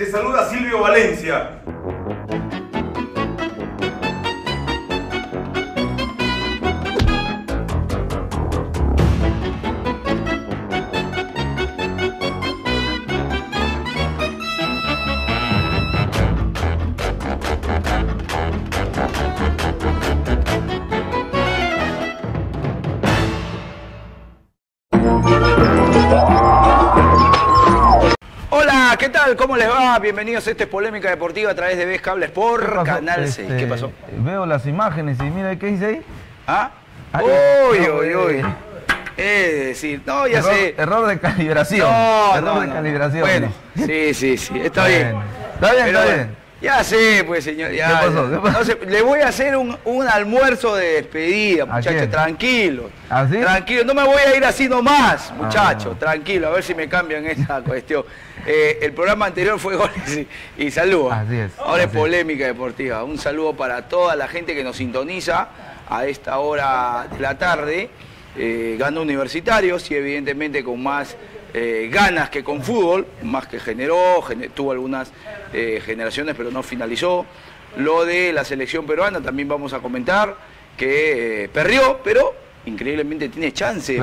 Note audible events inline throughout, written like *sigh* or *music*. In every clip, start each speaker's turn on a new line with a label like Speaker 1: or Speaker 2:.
Speaker 1: Te saluda Silvio Valencia.
Speaker 2: Tal? ¿Cómo les va? Bienvenidos a esta Polémica Deportiva a través de Vez Cables por. Canal 6.
Speaker 3: Este,
Speaker 2: ¿Qué pasó?
Speaker 3: Veo las imágenes y mira, ¿qué dice ahí?
Speaker 2: ¿Ah?
Speaker 3: Ay,
Speaker 2: Uy,
Speaker 3: no,
Speaker 2: uy, uy.
Speaker 3: eh.
Speaker 2: Es decir, no, ya
Speaker 3: error,
Speaker 2: sé.
Speaker 3: error de calibración.
Speaker 2: No,
Speaker 3: error
Speaker 2: no,
Speaker 3: de calibración.
Speaker 2: Bueno, sí, sí, sí, está bien.
Speaker 3: Está bien,
Speaker 2: Pero
Speaker 3: está bien.
Speaker 2: Ya sé, pues, señor. ya,
Speaker 3: ¿Qué pasó?
Speaker 2: ya.
Speaker 3: ¿Qué pasó?
Speaker 2: No sé, le voy a hacer un, un almuerzo de despedida,
Speaker 3: ¿A
Speaker 2: muchachos,
Speaker 3: quién?
Speaker 2: tranquilos.
Speaker 3: ¿Ah?
Speaker 2: Tranquilo, no me voy a ir así nomás, muchachos,
Speaker 3: no.
Speaker 2: tranquilo, a ver si me cambian esa *laughs* cuestión. Eh, el programa anterior fue *laughs* goles y, y saludos.
Speaker 3: Así es,
Speaker 2: Ahora es
Speaker 3: así es.
Speaker 2: polémica deportiva. Un saludo para toda la gente que nos sintoniza a esta hora de la tarde. Eh, ganó Universitarios y evidentemente con más eh, ganas que con fútbol, más que generó, gene- tuvo algunas eh, generaciones pero no finalizó. Lo de la selección peruana también vamos a comentar que perdió, pero increíblemente tiene chance,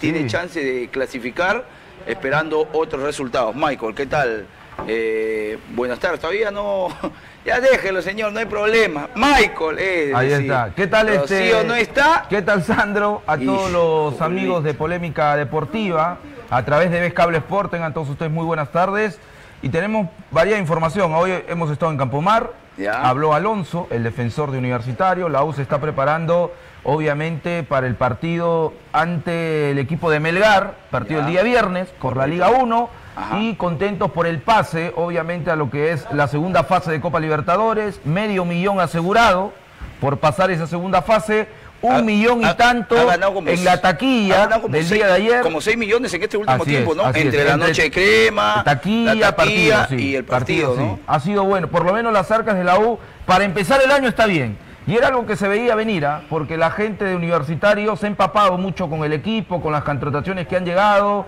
Speaker 2: tiene chance de clasificar esperando otros resultados. Michael, ¿qué tal? Eh, buenas tardes, todavía no. *laughs* Ya déjelo, señor, no hay problema. Michael, eh,
Speaker 3: Ahí está. ¿Qué tal este?
Speaker 2: Rocío no está.
Speaker 3: ¿Qué tal Sandro? A
Speaker 2: Y-
Speaker 3: todos los amigos de Polémica Deportiva, a través de Vez Cable Sport, tengan todos ustedes muy buenas tardes. Y tenemos varias información. Hoy hemos estado en Campomar.
Speaker 2: Ya.
Speaker 3: Habló Alonso, el defensor de Universitario. La U se está preparando, obviamente, para el partido ante el equipo de Melgar, partido
Speaker 2: Ya.
Speaker 3: el día viernes, por la Liga 1.
Speaker 2: Ajá.
Speaker 3: Y contentos por el pase, obviamente, a lo que es la segunda fase de Copa Libertadores. Medio millón asegurado por pasar esa segunda fase. Un
Speaker 2: Ha-
Speaker 3: millón y
Speaker 2: ha-
Speaker 3: tanto
Speaker 2: ha ganado como
Speaker 3: en la taquilla del
Speaker 2: seis-
Speaker 3: día de ayer.
Speaker 2: Como 6 millones en este último
Speaker 3: Así
Speaker 2: tiempo,
Speaker 3: es,
Speaker 2: ¿no?
Speaker 3: es.
Speaker 2: Entre la
Speaker 3: Entre
Speaker 2: noche de crema,
Speaker 3: taquilla,
Speaker 2: la taquilla
Speaker 3: partido, sí.
Speaker 2: y el partido,
Speaker 3: sí.
Speaker 2: ¿no?
Speaker 3: Ha sido bueno. Por lo menos las arcas de la U, para empezar el año está bien. Y era algo que se veía venir, ¿ah? porque la gente de universitario se ha empapado mucho con el equipo, con las contrataciones que han llegado.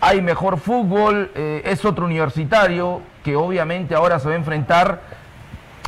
Speaker 3: Hay mejor fútbol, eh, es otro universitario que obviamente ahora se va a enfrentar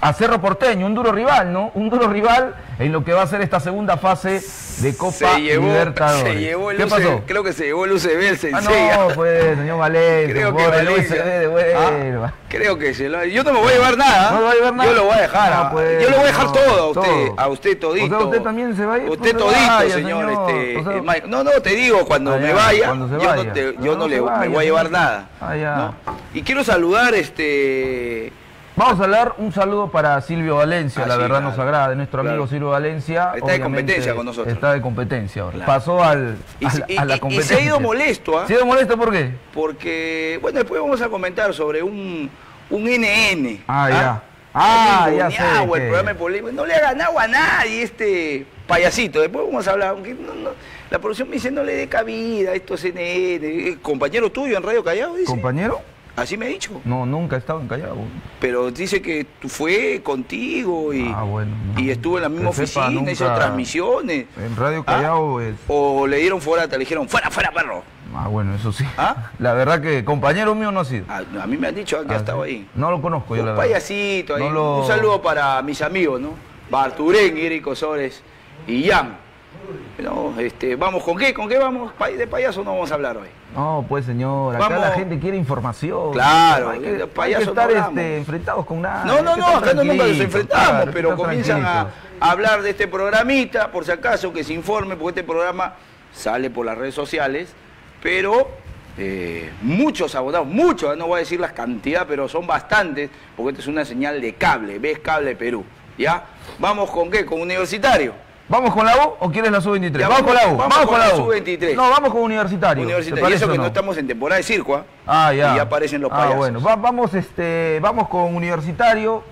Speaker 3: a Cerro Porteño, un duro rival, ¿no? Un duro rival en lo que va a ser esta segunda fase de Copa
Speaker 2: se llevó,
Speaker 3: Libertadores.
Speaker 2: se llevó el
Speaker 3: ¿Qué
Speaker 2: UCB,
Speaker 3: pasó?
Speaker 2: creo que se llevó el UCB el
Speaker 3: Ah, no, pues, *laughs* señor Valencia,
Speaker 2: Creo que
Speaker 3: el. USB de vuelva.
Speaker 2: Ah, creo que se lo. Yo no me voy a llevar nada.
Speaker 3: No le va a llevar nada.
Speaker 2: Yo lo voy a dejar.
Speaker 3: No,
Speaker 2: ah.
Speaker 3: pues,
Speaker 2: yo lo voy a dejar
Speaker 3: no,
Speaker 2: todo a usted,
Speaker 3: todo.
Speaker 2: a usted todito.
Speaker 3: O sea, usted también se va a ir,
Speaker 2: Usted
Speaker 3: pues,
Speaker 2: todito,
Speaker 3: vaya,
Speaker 2: señor. este,
Speaker 3: O sea,
Speaker 2: eh, no, no, te digo, cuando
Speaker 3: Ah,
Speaker 2: me
Speaker 3: ya,
Speaker 2: vaya,
Speaker 3: cuando
Speaker 2: yo
Speaker 3: vaya.
Speaker 2: no, te- yo
Speaker 3: No,
Speaker 2: le
Speaker 3: se
Speaker 2: me
Speaker 3: vaya,
Speaker 2: voy a llevar nada.
Speaker 3: Ah.
Speaker 2: Y quiero saludar este.
Speaker 3: Vamos a hablar un saludo para Silvio Valencia,
Speaker 2: Ah,
Speaker 3: la
Speaker 2: sí,
Speaker 3: verdad
Speaker 2: claro.
Speaker 3: nos agrada, de nuestro amigo. Silvio Valencia.
Speaker 2: Está de competencia con nosotros.
Speaker 3: Está de competencia ahora.
Speaker 2: Claro.
Speaker 3: Pasó al,
Speaker 2: Y,
Speaker 3: a,
Speaker 2: se-
Speaker 3: la,
Speaker 2: y-
Speaker 3: a la
Speaker 2: y- y
Speaker 3: competencia.
Speaker 2: se ha ido molesto, ¿ah?
Speaker 3: ¿Se ha ido molesto por qué?
Speaker 2: Porque, bueno, después vamos a comentar sobre un, un NN.
Speaker 3: Ah, ya. Ah, ya sé que-
Speaker 2: el programa de polémica. No le ha ganado a nadie este payasito. Después vamos a hablar. Aunque no- no- la producción me dice no le dé cabida a estos NN. Eh, Compañero tuyo en Radio Callao, dice.
Speaker 3: ¿Compañero?
Speaker 2: Así me ha dicho.
Speaker 3: No, nunca he estado en Callao.
Speaker 2: Pero dice que fue contigo y,
Speaker 3: Ah, bueno, no.
Speaker 2: y estuvo en la misma
Speaker 3: Que sepa,
Speaker 2: oficina, hizo transmisiones.
Speaker 3: En Radio
Speaker 2: Ah.
Speaker 3: Callao es...
Speaker 2: O le dieron fuera, le dijeron, fuera, fuera, perro.
Speaker 3: Ah, bueno, eso sí.
Speaker 2: ¿Ah? *laughs*
Speaker 3: La verdad que compañero mío no ha sido.
Speaker 2: A, a mí me han dicho que ha
Speaker 3: Ah,
Speaker 2: estado
Speaker 3: sí.
Speaker 2: ahí.
Speaker 3: No lo conozco yo, la
Speaker 2: Un
Speaker 3: verdad.
Speaker 2: payasito ahí.
Speaker 3: No lo-
Speaker 2: Un saludo para mis amigos, ¿no? Barturén, Érico Sores y Jan. No, este, vamos, ¿con qué? ¿Con qué vamos? De payaso no vamos a hablar hoy.
Speaker 3: No, pues señor, acá
Speaker 2: Vamos.
Speaker 3: la gente quiere información.
Speaker 2: Claro,
Speaker 3: hay que,
Speaker 2: los
Speaker 3: no hay que estar
Speaker 2: no
Speaker 3: este, enfrentados con nada.
Speaker 2: No, no, no, acá no nunca nos enfrentamos,
Speaker 3: claro,
Speaker 2: pero comienzan a hablar de este programita, por si acaso, que se informe, porque este programa sale por las redes sociales, pero eh, muchos abonados, muchos, no voy a decir las cantidades, pero son bastantes, porque esta es una señal de cable, ves cable Perú, ¿ya? ¿Vamos con qué? ¿Con universitario?
Speaker 3: ¿Vamos con la U o quieres la sub-23?
Speaker 2: Ya,
Speaker 3: Vamos,
Speaker 2: vamos-
Speaker 3: con la U.
Speaker 2: vamos
Speaker 3: Vamos,
Speaker 2: con
Speaker 3: con la U.
Speaker 2: sub-23.
Speaker 3: No, vamos con universitario. ¿te
Speaker 2: Universitario. Y eso que no estamos en temporada de circo, ¿ah?
Speaker 3: Ah, ya.
Speaker 2: Y ya aparecen los
Speaker 3: Ah,
Speaker 2: payasos.
Speaker 3: bueno, Va- vamos, este, vamos con universitario.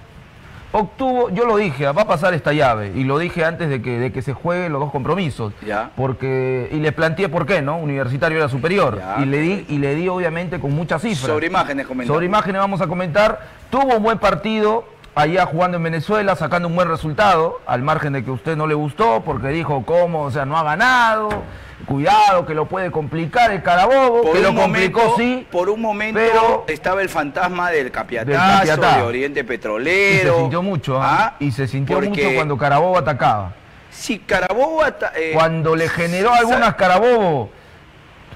Speaker 3: Obtuvo, yo lo dije, va a pasar esta llave. Y lo dije antes de que, de que se jueguen los dos compromisos.
Speaker 2: Ya.
Speaker 3: Porque, y le planteé por qué, ¿no? Universitario era superior.
Speaker 2: Ya,
Speaker 3: y le di, y le di obviamente con muchas cifras.
Speaker 2: Sobre imágenes comentamos.
Speaker 3: Sobre imágenes vamos a comentar. Tuvo un buen partido. Allá jugando en Venezuela, sacando un buen resultado, al margen de que a usted no le gustó, porque dijo cómo, o sea, no ha ganado, cuidado, que lo puede complicar el Carabobo, que lo complicó
Speaker 2: momento-
Speaker 3: sí,
Speaker 2: Por un momento
Speaker 3: pero-
Speaker 2: estaba el fantasma del capiatazo,
Speaker 3: Del
Speaker 2: de Oriente
Speaker 3: y
Speaker 2: Petrolero.
Speaker 3: se sintió mucho, ¿ah?
Speaker 2: ¿ah?
Speaker 3: y se sintió
Speaker 2: Porque
Speaker 3: mucho cuando Carabobo atacaba.
Speaker 2: Si Carabobo ata- eh,
Speaker 3: Cuando le generó algunas Carabobo,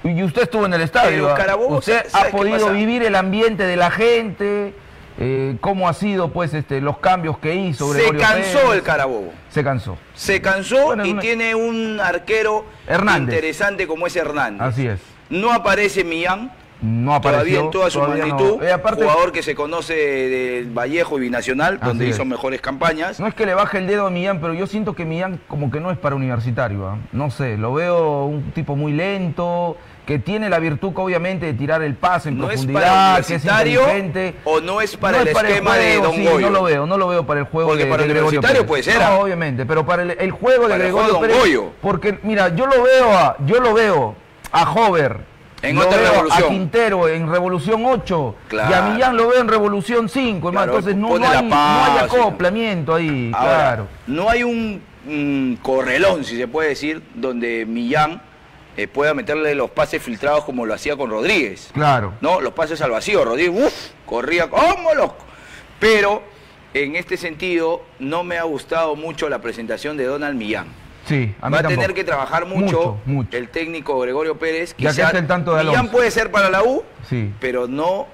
Speaker 3: y usted estuvo en el estadio,
Speaker 2: Pero
Speaker 3: ¿ah?
Speaker 2: Carabobo,
Speaker 3: usted
Speaker 2: ¿sabe
Speaker 3: ha podido vivir el ambiente de la gente, eh, cómo ha sido pues este, los cambios que hizo.
Speaker 2: se
Speaker 3: Gregorio
Speaker 2: cansó
Speaker 3: Pérez.
Speaker 2: el Carabobo.
Speaker 3: Se cansó.
Speaker 2: Se cansó
Speaker 3: Bueno,
Speaker 2: y
Speaker 3: una-
Speaker 2: tiene un arquero
Speaker 3: Hernández.
Speaker 2: interesante como es Hernández.
Speaker 3: Así es.
Speaker 2: No aparece Millán.
Speaker 3: No apareció.
Speaker 2: Todavía en toda su
Speaker 3: todavía no.
Speaker 2: magnitud,
Speaker 3: Eh, aparte,
Speaker 2: jugador que se conoce del Vallejo y Binacional,
Speaker 3: Así
Speaker 2: donde
Speaker 3: es.
Speaker 2: hizo mejores campañas.
Speaker 3: No es que le baje el dedo a Millán, pero yo siento que Millán como que no es para universitario. ¿ah? No sé, lo veo un tipo muy lento, que tiene la virtud obviamente de tirar el pase en
Speaker 2: no es
Speaker 3: profundidad,
Speaker 2: para
Speaker 3: que es
Speaker 2: o no es para
Speaker 3: No
Speaker 2: el
Speaker 3: es para
Speaker 2: esquema de
Speaker 3: juego,
Speaker 2: Don
Speaker 3: sí,
Speaker 2: Goyo.
Speaker 3: No lo veo, no lo veo para el juego
Speaker 2: Porque
Speaker 3: de,
Speaker 2: para
Speaker 3: de
Speaker 2: el
Speaker 3: Gregorio
Speaker 2: universitario puede ser,
Speaker 3: No, obviamente, pero para el, el juego de
Speaker 2: Para el
Speaker 3: Gregorio
Speaker 2: juego de
Speaker 3: Pérez.
Speaker 2: Don Goyo.
Speaker 3: Porque, mira, yo lo veo a, yo lo veo a Hover.
Speaker 2: En
Speaker 3: lo
Speaker 2: otra
Speaker 3: veo
Speaker 2: revolución.
Speaker 3: A Quintero en Revolución 8. Y a. Millán lo veo en Revolución 5, hermano.
Speaker 2: Claro,
Speaker 3: Entonces no, hay, no hay acoplamiento ahí,
Speaker 2: Ahora,
Speaker 3: claro.
Speaker 2: no hay un mm, correlón, si se puede decir, donde Millán eh, pueda meterle los pases filtrados como lo hacía con Rodríguez.
Speaker 3: Claro.
Speaker 2: No, los pases al vacío. Rodríguez, uff, corría como loco. Pero en este sentido, no me ha gustado mucho la presentación de Donald Millán.
Speaker 3: Sí, a mí
Speaker 2: Va a
Speaker 3: tampoco.
Speaker 2: tener que trabajar mucho,
Speaker 3: Mucho, mucho.
Speaker 2: el técnico Gregorio Pérez.
Speaker 3: Ya que
Speaker 2: Quizá
Speaker 3: hace el tanto de
Speaker 2: Millán puede ser para la U,
Speaker 3: Sí.
Speaker 2: pero no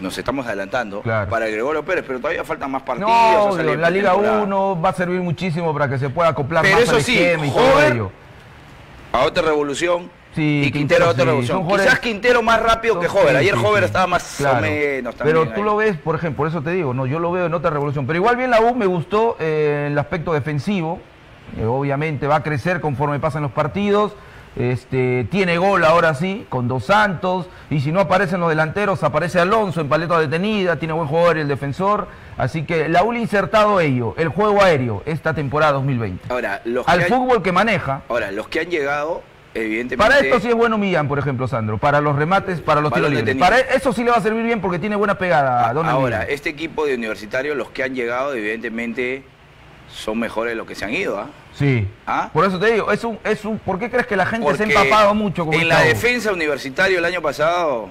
Speaker 2: nos estamos adelantando
Speaker 3: Claro.
Speaker 2: para Gregorio Pérez, pero todavía faltan más partidos.
Speaker 3: No, la Liga
Speaker 2: pretemporada.
Speaker 3: 1 va a servir muchísimo para que se pueda acoplar
Speaker 2: Pero
Speaker 3: más
Speaker 2: eso
Speaker 3: al
Speaker 2: sí,
Speaker 3: y todo
Speaker 2: Hover,
Speaker 3: ello.
Speaker 2: A otra revolución.
Speaker 3: Sí,
Speaker 2: y Quintero, a otra
Speaker 3: sí,
Speaker 2: revolución. Quizás Quintero más rápido que
Speaker 3: Sí,
Speaker 2: Hover. Ayer
Speaker 3: sí.
Speaker 2: estaba más
Speaker 3: Claro.
Speaker 2: o menos también.
Speaker 3: Pero tú
Speaker 2: ahí.
Speaker 3: lo ves, por ejemplo, por eso te digo, no, yo lo veo en otra revolución. Pero igual bien la U me gustó eh, el aspecto defensivo. Eh, obviamente va a crecer conforme pasan los partidos. Este, tiene gol ahora sí, con dos Santos. Y si no aparecen los delanteros, aparece Alonso en paleta detenida. Tiene buen jugador el defensor. Así que la U le ha insertado ello, el juego aéreo, esta temporada 2020.
Speaker 2: Ahora, los
Speaker 3: Al
Speaker 2: que han-
Speaker 3: fútbol que maneja.
Speaker 2: ahora, los que han llegado, evidentemente.
Speaker 3: Para esto sí es bueno Millán, por ejemplo, Sandro. Para los remates, para los tiros libres. Para eso sí le va a servir bien porque tiene buena pegada,
Speaker 2: Ahora,
Speaker 3: Millán.
Speaker 2: este equipo de universitarios, los que han llegado, evidentemente, son mejores los que se han ido. ¿ah?
Speaker 3: Sí.
Speaker 2: ¿Ah?
Speaker 3: Por eso te digo, es un, es un, ¿por qué crees que la gente se ha empapado mucho con
Speaker 2: En
Speaker 3: esta
Speaker 2: la defensa universitario el año pasado.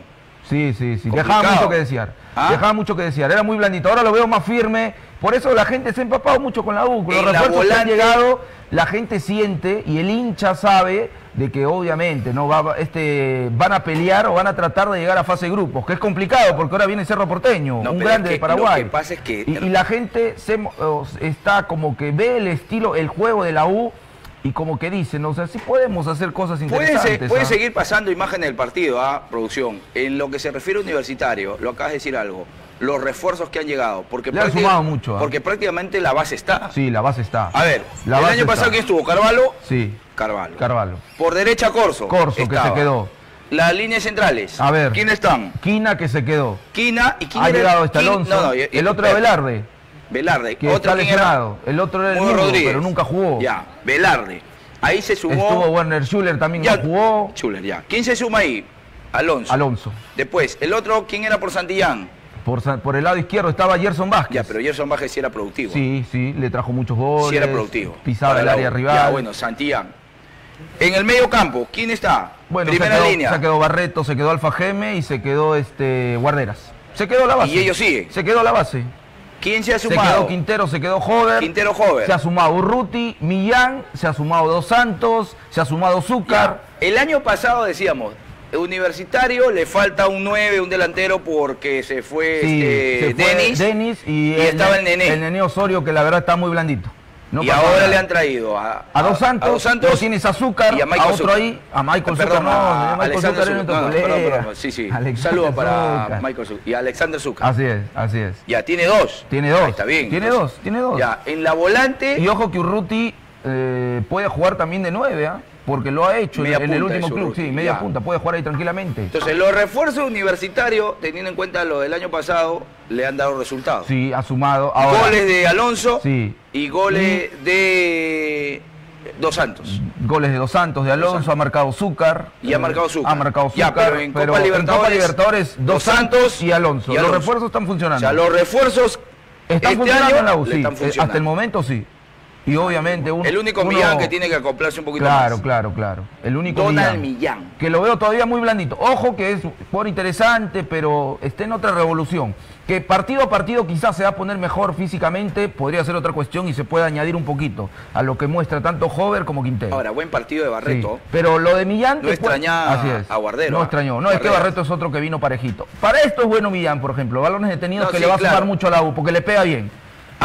Speaker 3: Sí, sí, sí.
Speaker 2: Complicado.
Speaker 3: Dejaba mucho que desear.
Speaker 2: ¿Ah?
Speaker 3: Dejaba mucho que desear. Era muy blandito. Ahora lo veo más firme. Por eso la gente se ha empapado mucho con la U. Con los
Speaker 2: En la
Speaker 3: refuerzos que han llegado, la gente siente y el hincha sabe de que obviamente no va, este, van a pelear o van a tratar de llegar a fase de grupos, que es complicado porque ahora viene Cerro Porteño,
Speaker 2: No,
Speaker 3: un grande
Speaker 2: es
Speaker 3: de Paraguay.
Speaker 2: lo que pasa es que-
Speaker 3: y, y la gente se, está como que ve el estilo, el juego de la U y como que dice, no, o sea, sí podemos hacer cosas interesantes.
Speaker 2: puede
Speaker 3: ¿ah?
Speaker 2: seguir pasando imágenes del partido, ¿ah? producción. En lo que se refiere a universitario, lo acabas de decir algo. Los refuerzos que han llegado. Porque
Speaker 3: Le han sumado mucho, ¿ah?
Speaker 2: Porque prácticamente la base está.
Speaker 3: Sí, la base está.
Speaker 2: A ver,
Speaker 3: La
Speaker 2: el año pasado,
Speaker 3: está.
Speaker 2: ¿quién estuvo? ¿Carvalho?
Speaker 3: Sí,
Speaker 2: Carvalho.
Speaker 3: Carvalho.
Speaker 2: Por derecha, Corso.
Speaker 3: Corso, que se quedó.
Speaker 2: Las líneas centrales.
Speaker 3: A ver.
Speaker 2: ¿Quiénes están?
Speaker 3: Quina que se quedó.
Speaker 2: Quina y quién
Speaker 3: Ha llegado
Speaker 2: quién-
Speaker 3: Alonso.
Speaker 2: no,
Speaker 3: el otro Velarde,
Speaker 2: Velarde.
Speaker 3: que
Speaker 2: ¿Otro
Speaker 3: está
Speaker 2: era?
Speaker 3: lesionado. El otro era el
Speaker 2: Rodríguez.
Speaker 3: pero nunca jugó.
Speaker 2: Ya, Velarde. Ahí se sumó.
Speaker 3: Estuvo Werner Schuller, también
Speaker 2: Ya,
Speaker 3: no jugó.
Speaker 2: Schuller, ya. ¿Quién se suma ahí? Alonso.
Speaker 3: Alonso.
Speaker 2: Después, el otro, ¿quién era por Santillán?
Speaker 3: Por, por el lado izquierdo estaba Gerson Vázquez.
Speaker 2: Ya, pero Gerson Vázquez sí era productivo.
Speaker 3: Sí, sí, le trajo muchos goles.
Speaker 2: Sí era productivo.
Speaker 3: Pisaba el área rival.
Speaker 2: Ya, bueno, Santillán. En el medio campo, ¿quién está?
Speaker 3: Bueno, se
Speaker 2: Primera
Speaker 3: quedó,
Speaker 2: línea.
Speaker 3: se quedó Barreto, se quedó Alfa Geme y se quedó este Guarderas. Se quedó la base.
Speaker 2: Y ellos siguen.
Speaker 3: Se quedó la base.
Speaker 2: ¿Quién se ha
Speaker 3: Se
Speaker 2: sumado?
Speaker 3: quedó Quintero, se quedó Jover.
Speaker 2: Quintero Jover.
Speaker 3: Se ha sumado Urruti, Millán, se ha sumado Dos Santos, se ha sumado Zúcar.
Speaker 2: Ya. El año pasado decíamos, universitario le falta un 9, un delantero porque se fue,
Speaker 3: Sí,
Speaker 2: este,
Speaker 3: se fue
Speaker 2: Denis.
Speaker 3: Denis y,
Speaker 2: y estaba el Nené.
Speaker 3: El Nené Osorio, que la verdad está muy blandito. No
Speaker 2: y ahora
Speaker 3: nada.
Speaker 2: le han traído a,
Speaker 3: A Dos Santos,
Speaker 2: a Dos Santos
Speaker 3: lo tienes Azúcar,
Speaker 2: y a
Speaker 3: a,
Speaker 2: Michael
Speaker 3: otro
Speaker 2: Zucker.
Speaker 3: ahí, a Michael
Speaker 2: Perdón,
Speaker 3: Zucker, no,
Speaker 2: a
Speaker 3: Michael Zucker
Speaker 2: Zucker. No, no, perdón, sí, sí.
Speaker 3: Alexander
Speaker 2: Saludo para. Michael Zucker y a Alexander Zucker.
Speaker 3: Así es, así es.
Speaker 2: Ya, tiene dos.
Speaker 3: Tiene dos.
Speaker 2: Ahí está bien.
Speaker 3: Tiene
Speaker 2: Entonces,
Speaker 3: dos, tiene dos.
Speaker 2: Ya, en la volante,
Speaker 3: Y ojo que Urruti eh, puede jugar también de nueve, ¿ah? Porque lo ha hecho en,
Speaker 2: Media
Speaker 3: en el último club, sí, media
Speaker 2: ya.
Speaker 3: punta, puede jugar ahí tranquilamente.
Speaker 2: entonces los refuerzos universitarios, teniendo en cuenta lo del año pasado, le han dado resultados.
Speaker 3: Sí, ha sumado. Ahora,
Speaker 2: goles de Alonso
Speaker 3: Sí.
Speaker 2: y goles de Dos Santos.
Speaker 3: Goles de Dos Santos, de Alonso, ha marcado Zúcar.
Speaker 2: Y ha marcado Zúcar.
Speaker 3: Ha marcado
Speaker 2: Ya,
Speaker 3: Zúcar.
Speaker 2: pero en Copa Libertadores,
Speaker 3: Libertadores, Dos
Speaker 2: Santos
Speaker 3: y Alonso.
Speaker 2: y
Speaker 3: Los refuerzos están
Speaker 2: O
Speaker 3: funcionando.
Speaker 2: sea, los refuerzos
Speaker 3: Están
Speaker 2: este
Speaker 3: funcionando
Speaker 2: año
Speaker 3: en la U, sí. Eh. Hasta el momento sí. Y obviamente uno,
Speaker 2: El único
Speaker 3: uno-
Speaker 2: Millán que tiene que acoplarse un poquito
Speaker 3: Claro,
Speaker 2: más.
Speaker 3: claro, claro. El único
Speaker 2: Donald
Speaker 3: Millán.
Speaker 2: Millán.
Speaker 3: Que lo veo todavía muy blandito. Ojo que es por interesante, pero está en otra revolución. Que partido a partido quizás se va a poner mejor físicamente, podría ser otra cuestión y se puede añadir un poquito a lo que muestra tanto Hover como Quintero.
Speaker 2: Ahora, buen partido de
Speaker 3: Sí,
Speaker 2: Barreto.
Speaker 3: Pero lo de Millán...
Speaker 2: No
Speaker 3: te puede-
Speaker 2: extraña
Speaker 3: Así es.
Speaker 2: a Guardero,
Speaker 3: No
Speaker 2: ¿ah?
Speaker 3: extrañó. No, es que
Speaker 2: Guardero.
Speaker 3: Barreto es otro que vino parejito. Para esto es bueno Millán, por ejemplo. Balones detenidos
Speaker 2: No,
Speaker 3: que
Speaker 2: sí,
Speaker 3: le va a
Speaker 2: claro.
Speaker 3: sumar mucho a la U, porque le pega bien.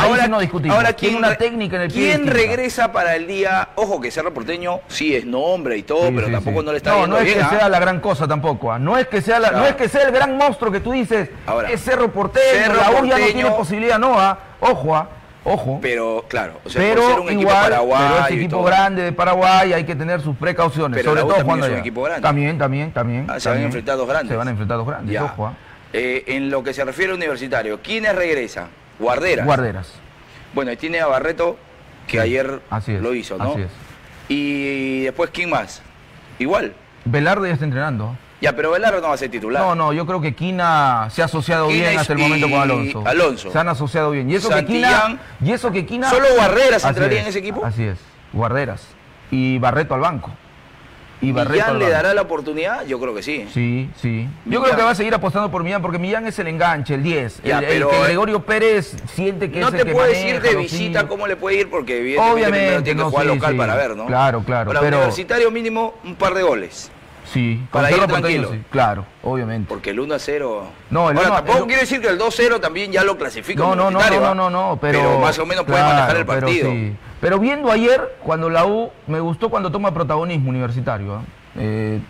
Speaker 3: Ahora no discutimos.
Speaker 2: ahora ¿quién,
Speaker 3: una técnica en el
Speaker 2: ¿Quién regresa para el día? Ojo que Cerro Porteño sí es nombre y todo,
Speaker 3: Sí,
Speaker 2: pero
Speaker 3: sí,
Speaker 2: tampoco
Speaker 3: sí.
Speaker 2: no le está
Speaker 3: no, no es
Speaker 2: bien.
Speaker 3: que
Speaker 2: ¿ah?
Speaker 3: sea la gran cosa tampoco. ¿ah? No es que sea la-
Speaker 2: Claro.
Speaker 3: no es que sea el gran monstruo que tú dices.
Speaker 2: Ahora,
Speaker 3: es Cerro Porteño.
Speaker 2: Cerro
Speaker 3: la U ya no
Speaker 2: Porteño-
Speaker 3: tiene posibilidad, no. ¿ah? Ojo, ¿ah? ojo.
Speaker 2: Pero, claro, o sea,
Speaker 3: pero
Speaker 2: por ser un equipo
Speaker 3: igual,
Speaker 2: paraguayo
Speaker 3: pero es equipo
Speaker 2: todo.
Speaker 3: grande de Paraguay, hay que tener sus precauciones.
Speaker 2: Pero
Speaker 3: sobre todo cuando
Speaker 2: es un equipo grande.
Speaker 3: También, también, también.
Speaker 2: Ah, se van a
Speaker 3: también.
Speaker 2: enfrentar dos grandes.
Speaker 3: Se van a enfrentar dos grandes,
Speaker 2: Ya.
Speaker 3: ojo. ¿ah?
Speaker 2: Eh, en lo que se refiere a universitario, ¿quiénes regresan? Guarderas.
Speaker 3: Guarderas.
Speaker 2: Bueno, y tiene a Barreto, que
Speaker 3: Sí,
Speaker 2: ayer
Speaker 3: así es,
Speaker 2: lo hizo, ¿no?
Speaker 3: así es.
Speaker 2: Y después, ¿quién más? Igual.
Speaker 3: Velarde ya está entrenando.
Speaker 2: Ya, pero Velardo no va a ser titular.
Speaker 3: No, no, yo creo que Quina se ha asociado
Speaker 2: Quina
Speaker 3: bien hasta el momento con Alonso.
Speaker 2: Alonso.
Speaker 3: Se han asociado bien. Y eso que Quina. Y eso que Quina.
Speaker 2: ¿Solo Guarderas entraría
Speaker 3: es,
Speaker 2: en ese equipo?
Speaker 3: Así es. Guarderas. Y Barreto al banco. Y Barreto
Speaker 2: ¿Millán le dará la oportunidad? Yo creo que sí.
Speaker 3: Sí, sí. Yo
Speaker 2: Millán.
Speaker 3: creo que va a seguir apostando por Millán porque Millán es el enganche, el 10.
Speaker 2: Ya,
Speaker 3: el, el
Speaker 2: pero,
Speaker 3: que
Speaker 2: eh,
Speaker 3: Gregorio Pérez siente que
Speaker 2: No
Speaker 3: es el
Speaker 2: te
Speaker 3: que
Speaker 2: puedo
Speaker 3: maneja,
Speaker 2: decir de visita cómo le puede ir, porque evidentemente
Speaker 3: Obviamente,
Speaker 2: tiene que
Speaker 3: no,
Speaker 2: jugar
Speaker 3: sí,
Speaker 2: local
Speaker 3: sí.
Speaker 2: para ver, ¿no?
Speaker 3: Claro, claro,
Speaker 2: Para
Speaker 3: pero-
Speaker 2: universitario mínimo un par de goles.
Speaker 3: Sí,
Speaker 2: para ir
Speaker 3: Porteño,
Speaker 2: tranquilo.
Speaker 3: sí. Claro, obviamente.
Speaker 2: Porque el 1 a 0.
Speaker 3: No, el
Speaker 2: Ahora, tampoco
Speaker 3: el-
Speaker 2: quiere decir que el 2 0 también ya lo clasifica.
Speaker 3: No, no, no, no,
Speaker 2: ¿ah?
Speaker 3: no, no, pero,
Speaker 2: más o menos puede manejar el
Speaker 3: pero
Speaker 2: partido.
Speaker 3: sí. Pero viendo ayer, cuando la U, me gustó cuando toma protagonismo universitario. ¿ah? Eh,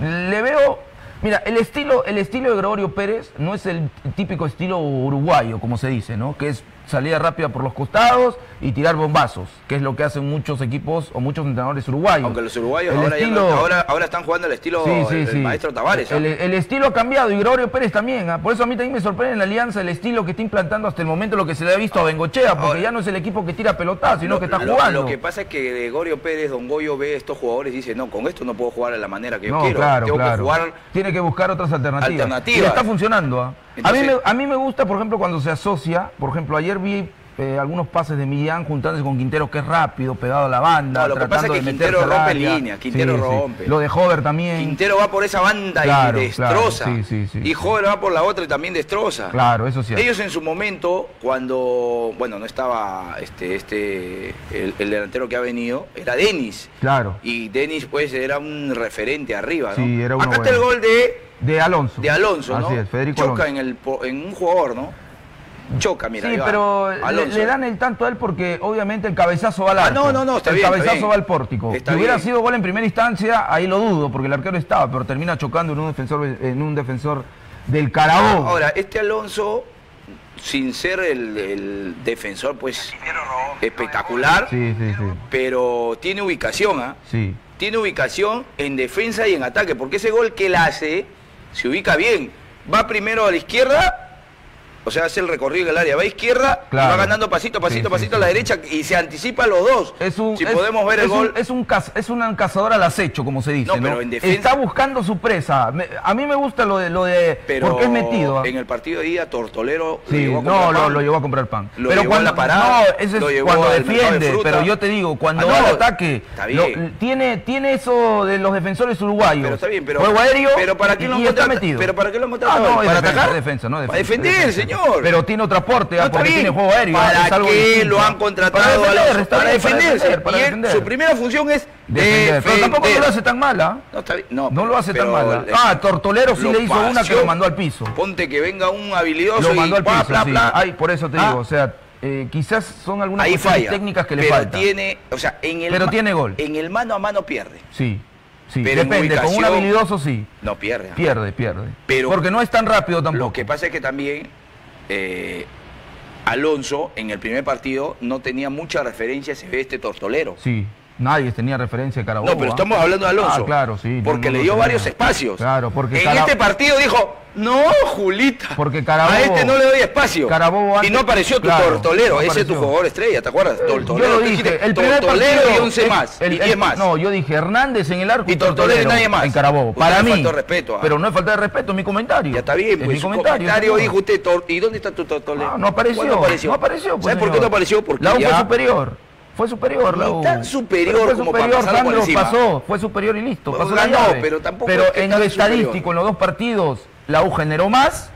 Speaker 3: le veo, mira, el estilo, el estilo de Gregorio Pérez no es el típico estilo uruguayo, como se dice, ¿no? Que es salida rápida por los costados y tirar bombazos, que es lo que hacen muchos equipos o muchos entrenadores uruguayos.
Speaker 2: Aunque los uruguayos ahora, ya no-
Speaker 3: estilo-
Speaker 2: ahora, ahora están jugando el estilo
Speaker 3: Sí, sí,
Speaker 2: del
Speaker 3: sí.
Speaker 2: maestro Tavares. ¿ah?
Speaker 3: El, el estilo ha cambiado y Gregorio Pérez también. ¿ah? Por eso a mí también me sorprende en la alianza el estilo que está implantando hasta el momento lo que se le ha visto a Bengochea, porque
Speaker 2: Ahora-
Speaker 3: ya no es el equipo que tira pelotas, sino
Speaker 2: Lo-
Speaker 3: que está
Speaker 2: lo-
Speaker 3: jugando.
Speaker 2: Lo que pasa es que Gregorio Pérez, Don Goyo, ve a estos jugadores y dice, no, con esto no puedo jugar de la manera que yo
Speaker 3: no,
Speaker 2: quiero.
Speaker 3: claro,
Speaker 2: Tengo
Speaker 3: claro.
Speaker 2: que jugar
Speaker 3: Tiene que buscar otras alternativas.
Speaker 2: Alternativas.
Speaker 3: Y está funcionando. ¿ah? a, mí
Speaker 2: Entonces-
Speaker 3: me, a mí me gusta, por ejemplo, cuando se asocia. Por ejemplo, ayer vi eh, algunos pases de Millán juntándose con Quintero, que es rápido, pegado a la banda.
Speaker 2: No, lo que pasa es que Quintero rompe línea, Quintero rompe.
Speaker 3: Lo de Hover también.
Speaker 2: Quintero va por esa banda
Speaker 3: Claro,
Speaker 2: y destroza.
Speaker 3: claro, sí,
Speaker 2: y
Speaker 3: sí.
Speaker 2: Jover va por la otra y también destroza.
Speaker 3: Claro, eso sí.
Speaker 2: Ellos en su momento, cuando, bueno, no estaba este, este, el, el delantero que ha venido, era Denis.
Speaker 3: Claro.
Speaker 2: Y Denis, pues, era un referente arriba, ¿no?
Speaker 3: Sí, era uno
Speaker 2: Acá está el
Speaker 3: bueno.
Speaker 2: gol de,
Speaker 3: De Alonso.
Speaker 2: de Alonso, ¿no?
Speaker 3: Es, Federico
Speaker 2: Choca
Speaker 3: Alonso.
Speaker 2: en, el, en un jugador, ¿no? Choca, mira.
Speaker 3: Sí, pero le, dan el tanto a él porque obviamente el cabezazo va al
Speaker 2: Ah,
Speaker 3: arco.
Speaker 2: no, no, no, está
Speaker 3: el
Speaker 2: bien,
Speaker 3: cabezazo va al pórtico.
Speaker 2: Está
Speaker 3: si hubiera
Speaker 2: bien.
Speaker 3: sido gol en primera instancia, ahí lo dudo, porque el arquero estaba, pero termina chocando en un defensor, en un defensor del Carabobo.
Speaker 2: Ahora, este Alonso, sin ser el, el defensor, pues, espectacular,
Speaker 3: Sí, sí, sí.
Speaker 2: pero tiene ubicación, ¿ah?
Speaker 3: Sí.
Speaker 2: tiene ubicación en defensa y en ataque, porque ese gol que él hace se ubica bien. Va primero a la izquierda, o sea, hace el recorrido del área, va a izquierda, y va ganando pasito, pasito,
Speaker 3: Sí,
Speaker 2: pasito
Speaker 3: sí.
Speaker 2: a la derecha y se anticipa a los dos.
Speaker 3: Es un,
Speaker 2: si
Speaker 3: es-
Speaker 2: podemos ver el
Speaker 3: es un-
Speaker 2: gol.
Speaker 3: es, un caz- es un cazador al acecho, como se dice.
Speaker 2: No,
Speaker 3: No,
Speaker 2: pero en defensa-
Speaker 3: Está buscando su presa. Me- a mí me gusta lo de, lo de
Speaker 2: pero
Speaker 3: porque es metido. ¿ah?
Speaker 2: en el partido de ida, Tortolero lo
Speaker 3: Sí,
Speaker 2: llevó a
Speaker 3: no, lo, llevó a comprar pan.
Speaker 2: Lo
Speaker 3: pero
Speaker 2: llevó a
Speaker 3: cuando
Speaker 2: la parada,
Speaker 3: no, ese
Speaker 2: lo
Speaker 3: es cuando
Speaker 2: de
Speaker 3: defiende, pero yo te digo, cuando
Speaker 2: Ah,
Speaker 3: va al ataque,
Speaker 2: está
Speaker 3: lo-
Speaker 2: bien.
Speaker 3: tiene, tiene eso de los defensores uruguayos.
Speaker 2: Pero está bien, pero, pero para qué lo han
Speaker 3: metido.
Speaker 2: Pero para qué lo han
Speaker 3: Ah,
Speaker 2: atacar?
Speaker 3: es defensa, no
Speaker 2: Para defender,
Speaker 3: defensa.
Speaker 2: Señor.
Speaker 3: Pero tiene otro aporte,
Speaker 2: No,
Speaker 3: ah,
Speaker 2: está
Speaker 3: porque tiene juego aéreo. ah,
Speaker 2: ¿Para
Speaker 3: es algo
Speaker 2: qué
Speaker 3: distinto.
Speaker 2: lo han contratado
Speaker 3: Para defender,
Speaker 2: Para
Speaker 3: para
Speaker 2: defenderse.
Speaker 3: defender, para
Speaker 2: y él,
Speaker 3: defender.
Speaker 2: su primera función es
Speaker 3: Defender. Pero tampoco no lo hace tan mal, ¿ah?
Speaker 2: No, está bien. No,
Speaker 3: No lo hace tan
Speaker 2: pero
Speaker 3: mal.
Speaker 2: el-
Speaker 3: Ah, Tortolero sí le hizo una que lo mandó al piso.
Speaker 2: Ponte que venga un habilidoso
Speaker 3: Lo mandó
Speaker 2: y
Speaker 3: al piso,
Speaker 2: bla,
Speaker 3: sí.
Speaker 2: bla.
Speaker 3: Ay, por eso te
Speaker 2: Ah,
Speaker 3: digo, o sea, eh, quizás son algunas técnicas que le
Speaker 2: pero
Speaker 3: faltan.
Speaker 2: tiene, o sea, en el
Speaker 3: Pero tiene gol.
Speaker 2: En el mano a mano pierde.
Speaker 3: Sí, sí.
Speaker 2: Pero en
Speaker 3: Depende, con un habilidoso sí.
Speaker 2: No pierde.
Speaker 3: Pierde, pierde.
Speaker 2: Pero-
Speaker 3: Porque no es tan rápido tampoco.
Speaker 2: Lo que pasa es que también eh, Alonso en el primer partido no tenía mucha referencia, se ve este tortolero.
Speaker 3: Nadie tenía referencia de Carabobo.
Speaker 2: No, pero
Speaker 3: ¿ah?
Speaker 2: estamos hablando de Alonso.
Speaker 3: Ah, claro, sí.
Speaker 2: Porque le dio
Speaker 3: tenía.
Speaker 2: varios espacios.
Speaker 3: Claro, porque
Speaker 2: En
Speaker 3: Cara-
Speaker 2: este partido dijo, No, Julita.
Speaker 3: Porque Carabobo-
Speaker 2: A este no le doy espacio.
Speaker 3: Carabobo
Speaker 2: y
Speaker 3: antes-
Speaker 2: no apareció tu tortolero.
Speaker 3: no
Speaker 2: Ese es tu jugador estrella, ¿te acuerdas? Tortolero.
Speaker 3: Yo lo dije, el primer
Speaker 2: Tortolero
Speaker 3: partido,
Speaker 2: y 11
Speaker 3: el-
Speaker 2: más.
Speaker 3: el-
Speaker 2: y 10
Speaker 3: el-
Speaker 2: más.
Speaker 3: No, yo dije Hernández en el arco
Speaker 2: Y Tortolero y nadie más.
Speaker 3: en Carabobo.
Speaker 2: Usted
Speaker 3: Para mí.
Speaker 2: faltó respeto, ah.
Speaker 3: Pero no es falta de respeto, es mi comentario.
Speaker 2: Ya está bien,
Speaker 3: es
Speaker 2: pues
Speaker 3: mi
Speaker 2: su
Speaker 3: comentario.
Speaker 2: comentario dijo usted, ¿y dónde está tu Tortolero?
Speaker 3: No, no apareció. No apareció. pues,
Speaker 2: ¿Sabes por qué no apareció? Porque
Speaker 3: la U fue superior. Fue superior la U.
Speaker 2: tan superior
Speaker 3: fue
Speaker 2: como para
Speaker 3: superior,
Speaker 2: por
Speaker 3: Sandro, pasó, fue superior y listo. Pasó
Speaker 2: ganó, pero tampoco
Speaker 3: Pero en lo estadístico,
Speaker 2: superior.
Speaker 3: en los dos partidos, la U generó más.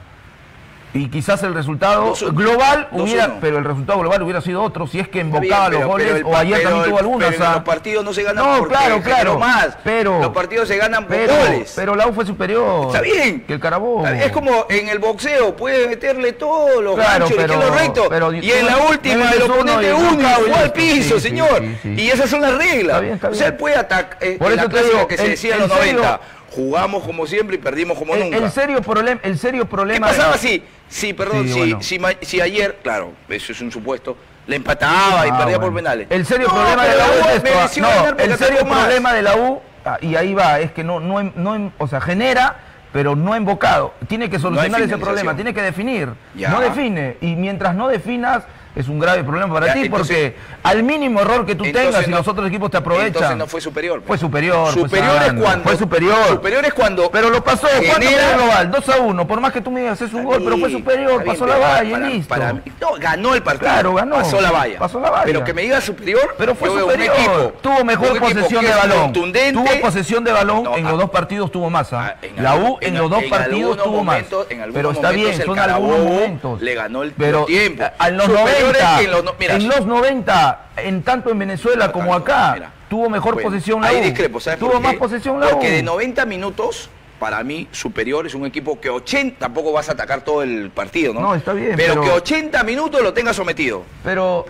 Speaker 3: Y quizás el resultado
Speaker 2: Dos
Speaker 3: global
Speaker 2: Dos
Speaker 3: hubiera,
Speaker 2: uno.
Speaker 3: pero el resultado global hubiera sido otro si es que
Speaker 2: bien,
Speaker 3: embocaba los goles
Speaker 2: pero el
Speaker 3: o ayer
Speaker 2: pero
Speaker 3: también tuvo algunas.
Speaker 2: pero en
Speaker 3: ah.
Speaker 2: los partidos no se ganan
Speaker 3: No, claro, claro.
Speaker 2: más.
Speaker 3: Pero
Speaker 2: Los partidos se ganan por
Speaker 3: pero,
Speaker 2: goles.
Speaker 3: pero la U fue superior.
Speaker 2: Está bien.
Speaker 3: Que el Carabobo.
Speaker 2: Es como en el boxeo, puede meterle todos los
Speaker 3: Claro,
Speaker 2: ganchos,
Speaker 3: pero-
Speaker 2: izquierdo recto.
Speaker 3: pero
Speaker 2: y en la última el oponente
Speaker 3: y
Speaker 2: fue al
Speaker 3: listo.
Speaker 2: piso,
Speaker 3: Sí,
Speaker 2: señor.
Speaker 3: sí, sí.
Speaker 2: Y esas son las reglas.
Speaker 3: Está bien, está
Speaker 2: O sea, él puede atacar. Eh,
Speaker 3: Por eso te digo,
Speaker 2: que se decía en los
Speaker 3: serio-
Speaker 2: 90. Jugamos como siempre y perdimos como
Speaker 3: el,
Speaker 2: nunca.
Speaker 3: el serio problema, el serio
Speaker 2: ¿Qué
Speaker 3: problema.
Speaker 2: pasaba si, si, perdón,
Speaker 3: Sí,
Speaker 2: si,
Speaker 3: bueno.
Speaker 2: si, ma- si ayer, claro, eso es un supuesto, le empataba y
Speaker 3: Ah,
Speaker 2: perdía
Speaker 3: bueno.
Speaker 2: por penales?
Speaker 3: El serio
Speaker 2: No,
Speaker 3: problema de la U es esto. No, el serio
Speaker 2: más.
Speaker 3: problema de la U, y ahí va, es que no, no, no o sea, genera, pero no embocado. Tiene que solucionar ese problema, tiene que definir.
Speaker 2: Ya.
Speaker 3: No define. Y mientras no definas, es un grave problema para
Speaker 2: Ya,
Speaker 3: ti,
Speaker 2: entonces-
Speaker 3: porque al mínimo error que tú tengas y
Speaker 2: no-
Speaker 3: los otros equipos te aprovechan.
Speaker 2: Entonces no fue superior.
Speaker 3: Fue superior. fue
Speaker 2: Superior es cuando.
Speaker 3: Fue superior.
Speaker 2: Superior es cuando.
Speaker 3: Pero lo pasó, ¿cuánto
Speaker 2: genera-
Speaker 3: global? 2 a 1, por más que tú me digas, es un gol, pero fue superior,
Speaker 2: bien,
Speaker 3: pasó la valla
Speaker 2: para-
Speaker 3: y listo.
Speaker 2: para no, ganó el partido.
Speaker 3: Claro, ganó.
Speaker 2: Pasó la valla.
Speaker 3: Pasó la valla.
Speaker 2: Pero que me diga superior.
Speaker 3: Pero fue superior.
Speaker 2: equipo-
Speaker 3: tuvo mejor posesión de balón. Tuvo posesión de balón
Speaker 2: No,
Speaker 3: en los dos partidos tuvo masa. La U en,
Speaker 2: en-
Speaker 3: los dos
Speaker 2: en
Speaker 3: partidos tuvo
Speaker 2: momentos-
Speaker 3: más. Pero está bien, son algunos momentos.
Speaker 2: le ganó el tiempo.
Speaker 3: eh, a los 90,
Speaker 2: que en los no- mira,
Speaker 3: en los 90, en tanto en Venezuela
Speaker 2: No
Speaker 3: como acá,
Speaker 2: mira.
Speaker 3: tuvo mejor
Speaker 2: Bueno,
Speaker 3: posesión la U.
Speaker 2: Ahí discrepo, ¿sabes
Speaker 3: tuvo más posesión la U.
Speaker 2: Porque de 90 minutos, para mí, superior es un equipo que 80, tampoco vas a atacar todo el partido, ¿no?
Speaker 3: No, está bien,
Speaker 2: Pero,
Speaker 3: pero-
Speaker 2: que 80 minutos lo tenga sometido.
Speaker 3: Pero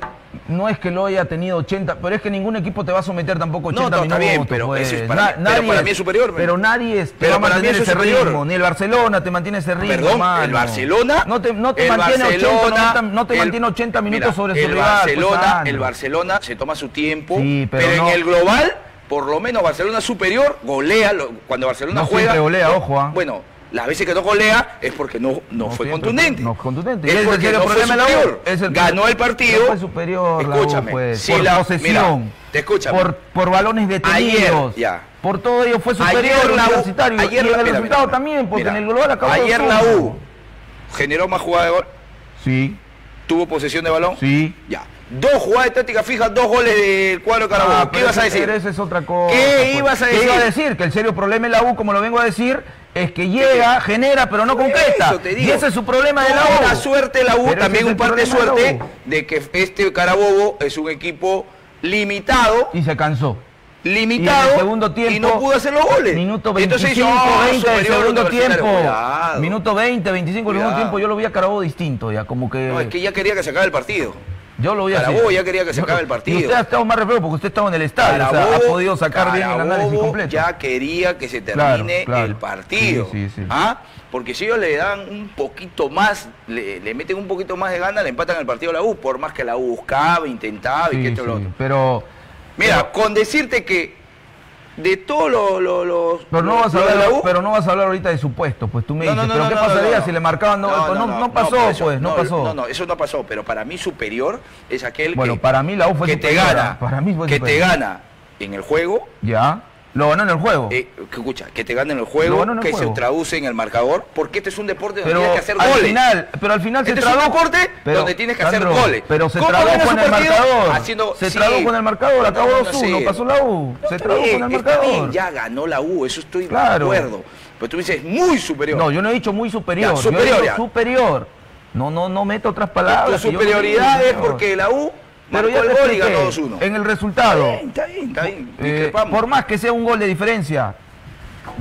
Speaker 3: no es que lo haya tenido 80, pero es que ningún equipo te va a someter tampoco
Speaker 2: No,
Speaker 3: 80
Speaker 2: no, está
Speaker 3: minutos.
Speaker 2: bien, pero
Speaker 3: pues.
Speaker 2: es para pero para mí es superior.
Speaker 3: Pero nadie es, te
Speaker 2: Pero
Speaker 3: va
Speaker 2: para
Speaker 3: mantener
Speaker 2: es
Speaker 3: ese
Speaker 2: superior.
Speaker 3: ritmo. Ni el Barcelona te mantiene ese ritmo.
Speaker 2: Perdón, el Barcelona.
Speaker 3: no te, no te mantiene 80,
Speaker 2: Barcelona,
Speaker 3: 90, no te
Speaker 2: el-
Speaker 3: mantiene 80 minutos
Speaker 2: mira,
Speaker 3: sobre su
Speaker 2: el
Speaker 3: rival. pues,
Speaker 2: Barcelona, el Barcelona se toma su tiempo,
Speaker 3: Sí, pero
Speaker 2: pero,
Speaker 3: no-
Speaker 2: en el global, por lo menos Barcelona superior, golea. lo- cuando Barcelona
Speaker 3: No
Speaker 2: juega.
Speaker 3: siempre golea, ojo, ah.
Speaker 2: Bueno, las veces que no golea es porque no, no,
Speaker 3: No
Speaker 2: fue
Speaker 3: siempre,
Speaker 2: contundente.
Speaker 3: no es contundente.
Speaker 2: Es porque
Speaker 3: el
Speaker 2: no fue
Speaker 3: problema de la U.
Speaker 2: superior.
Speaker 3: Es el-
Speaker 2: Ganó el partido.
Speaker 3: No fue superior la U,
Speaker 2: Escúchame,
Speaker 3: pues,
Speaker 2: si
Speaker 3: por
Speaker 2: la-
Speaker 3: posesión.
Speaker 2: mira, te escúchame.
Speaker 3: Por, por balones detenidos.
Speaker 2: Ayer, ya.
Speaker 3: Por todo ello fue superior
Speaker 2: Ayer la U,
Speaker 3: universitario.
Speaker 2: ayer
Speaker 3: y en
Speaker 2: la-
Speaker 3: el
Speaker 2: mira,
Speaker 3: resultado
Speaker 2: mira,
Speaker 3: también, porque en el global acabó
Speaker 2: Ayer
Speaker 3: 2-1.
Speaker 2: la U generó más jugadas de gol,
Speaker 3: Sí,
Speaker 2: tuvo posesión de balón.
Speaker 3: sí.
Speaker 2: Ya. Dos jugadas de táctica fija, dos goles del cuadro de Carabobo.
Speaker 3: Ah,
Speaker 2: ¿Qué
Speaker 3: pero
Speaker 2: ibas a decir?
Speaker 3: Esa es otra cosa.
Speaker 2: ¿Qué
Speaker 3: pues.
Speaker 2: ibas a
Speaker 3: ¿Qué iba a
Speaker 2: decir?
Speaker 3: Que el serio problema de la U, como lo vengo a decir, es que llega, genera, pero no concreta.
Speaker 2: eso te
Speaker 3: Y ese es su problema de la U.
Speaker 2: La suerte de la U,
Speaker 3: Pero
Speaker 2: también un par de suerte de que este Carabobo es un equipo limitado,
Speaker 3: Y se cansó.
Speaker 2: limitado
Speaker 3: Y el segundo tiempo,
Speaker 2: y no pudo hacer los goles.
Speaker 3: Minuto
Speaker 2: Entonces
Speaker 3: 25,
Speaker 2: dice, "Ah,
Speaker 3: 20 del segundo
Speaker 2: universitario".
Speaker 3: tiempo.
Speaker 2: Cuidado.
Speaker 3: Minuto 20, 25 del segundo tiempo. Yo lo vi a Carabobo distinto ya, como que...
Speaker 2: No, es que ya quería que se acabe el partido.
Speaker 3: Yo lo vi así.
Speaker 2: Carabobo ya quería que se acabe el partido.
Speaker 3: Y usted ha estado más reflejo porque usted estaba en el estadio. o sea, ha
Speaker 2: Carabobo-
Speaker 3: podido sacar bien el análisis
Speaker 2: Carabobo
Speaker 3: completo.
Speaker 2: ya quería que se termine
Speaker 3: claro.
Speaker 2: el partido.
Speaker 3: Sí, sí, sí.
Speaker 2: ¿Ah? Porque si ellos le dan un poquito más, le, le meten un poquito más de gana, le empatan el partido a la U, por más que la U buscaba, intentaba y que esto lo otro.
Speaker 3: Pero...
Speaker 2: Mira, con decirte que de todos los, los-
Speaker 3: Pero no, vas a hablar,
Speaker 2: la U,
Speaker 3: pero no vas a hablar ahorita de supuestos, pues tú me
Speaker 2: No,
Speaker 3: dices,
Speaker 2: no, no,
Speaker 3: pero ¿qué pasaría si le marcaban? No, pues no, no pasó,
Speaker 2: eso,
Speaker 3: pues, no, pasó.
Speaker 2: No, no, eso no pasó, pero para mí superior es aquel
Speaker 3: Bueno,
Speaker 2: que,
Speaker 3: para mí la U fue
Speaker 2: que te
Speaker 3: superior,
Speaker 2: gana,
Speaker 3: para mí fue
Speaker 2: que te
Speaker 3: superior.
Speaker 2: gana en el juego,
Speaker 3: Ya, lo ganó en el juego.
Speaker 2: eh, que escucha, que te gana en el juego,
Speaker 3: el
Speaker 2: que
Speaker 3: juego.
Speaker 2: se traduce en el marcador, porque este es un deporte donde
Speaker 3: pero
Speaker 2: tienes que hacer
Speaker 3: al
Speaker 2: goles.
Speaker 3: final, pero al final
Speaker 2: Este
Speaker 3: se
Speaker 2: es un
Speaker 3: tradujo
Speaker 2: deporte
Speaker 3: pero,
Speaker 2: donde tienes que
Speaker 3: Sandro,
Speaker 2: hacer goles.
Speaker 3: Pero se
Speaker 2: ¿Cómo
Speaker 3: tradujo en el marcador.
Speaker 2: Haciendo-
Speaker 3: se
Speaker 2: sí.
Speaker 3: tradujo en el marcador,
Speaker 2: No,
Speaker 3: acabó
Speaker 2: no, no,
Speaker 3: 2-1,
Speaker 2: sí.
Speaker 3: pasó la U.
Speaker 2: No,
Speaker 3: se tradujo en el
Speaker 2: está bien,
Speaker 3: marcador.
Speaker 2: ya ganó la U, eso estoy
Speaker 3: Claro.
Speaker 2: de acuerdo. Pero tú me dices muy superior.
Speaker 3: No, yo no he dicho muy superior.
Speaker 2: Ya,
Speaker 3: yo he
Speaker 2: superior,
Speaker 3: dicho superior. No, no, no meto otras
Speaker 2: tu
Speaker 3: palabras. no digo,
Speaker 2: superioridad es porque la U
Speaker 3: Pero ya
Speaker 2: el gol y ganó 2-1.
Speaker 3: En el resultado.
Speaker 2: Está bien, está bien, está bien.
Speaker 3: Eh, por más que sea un gol de diferencia,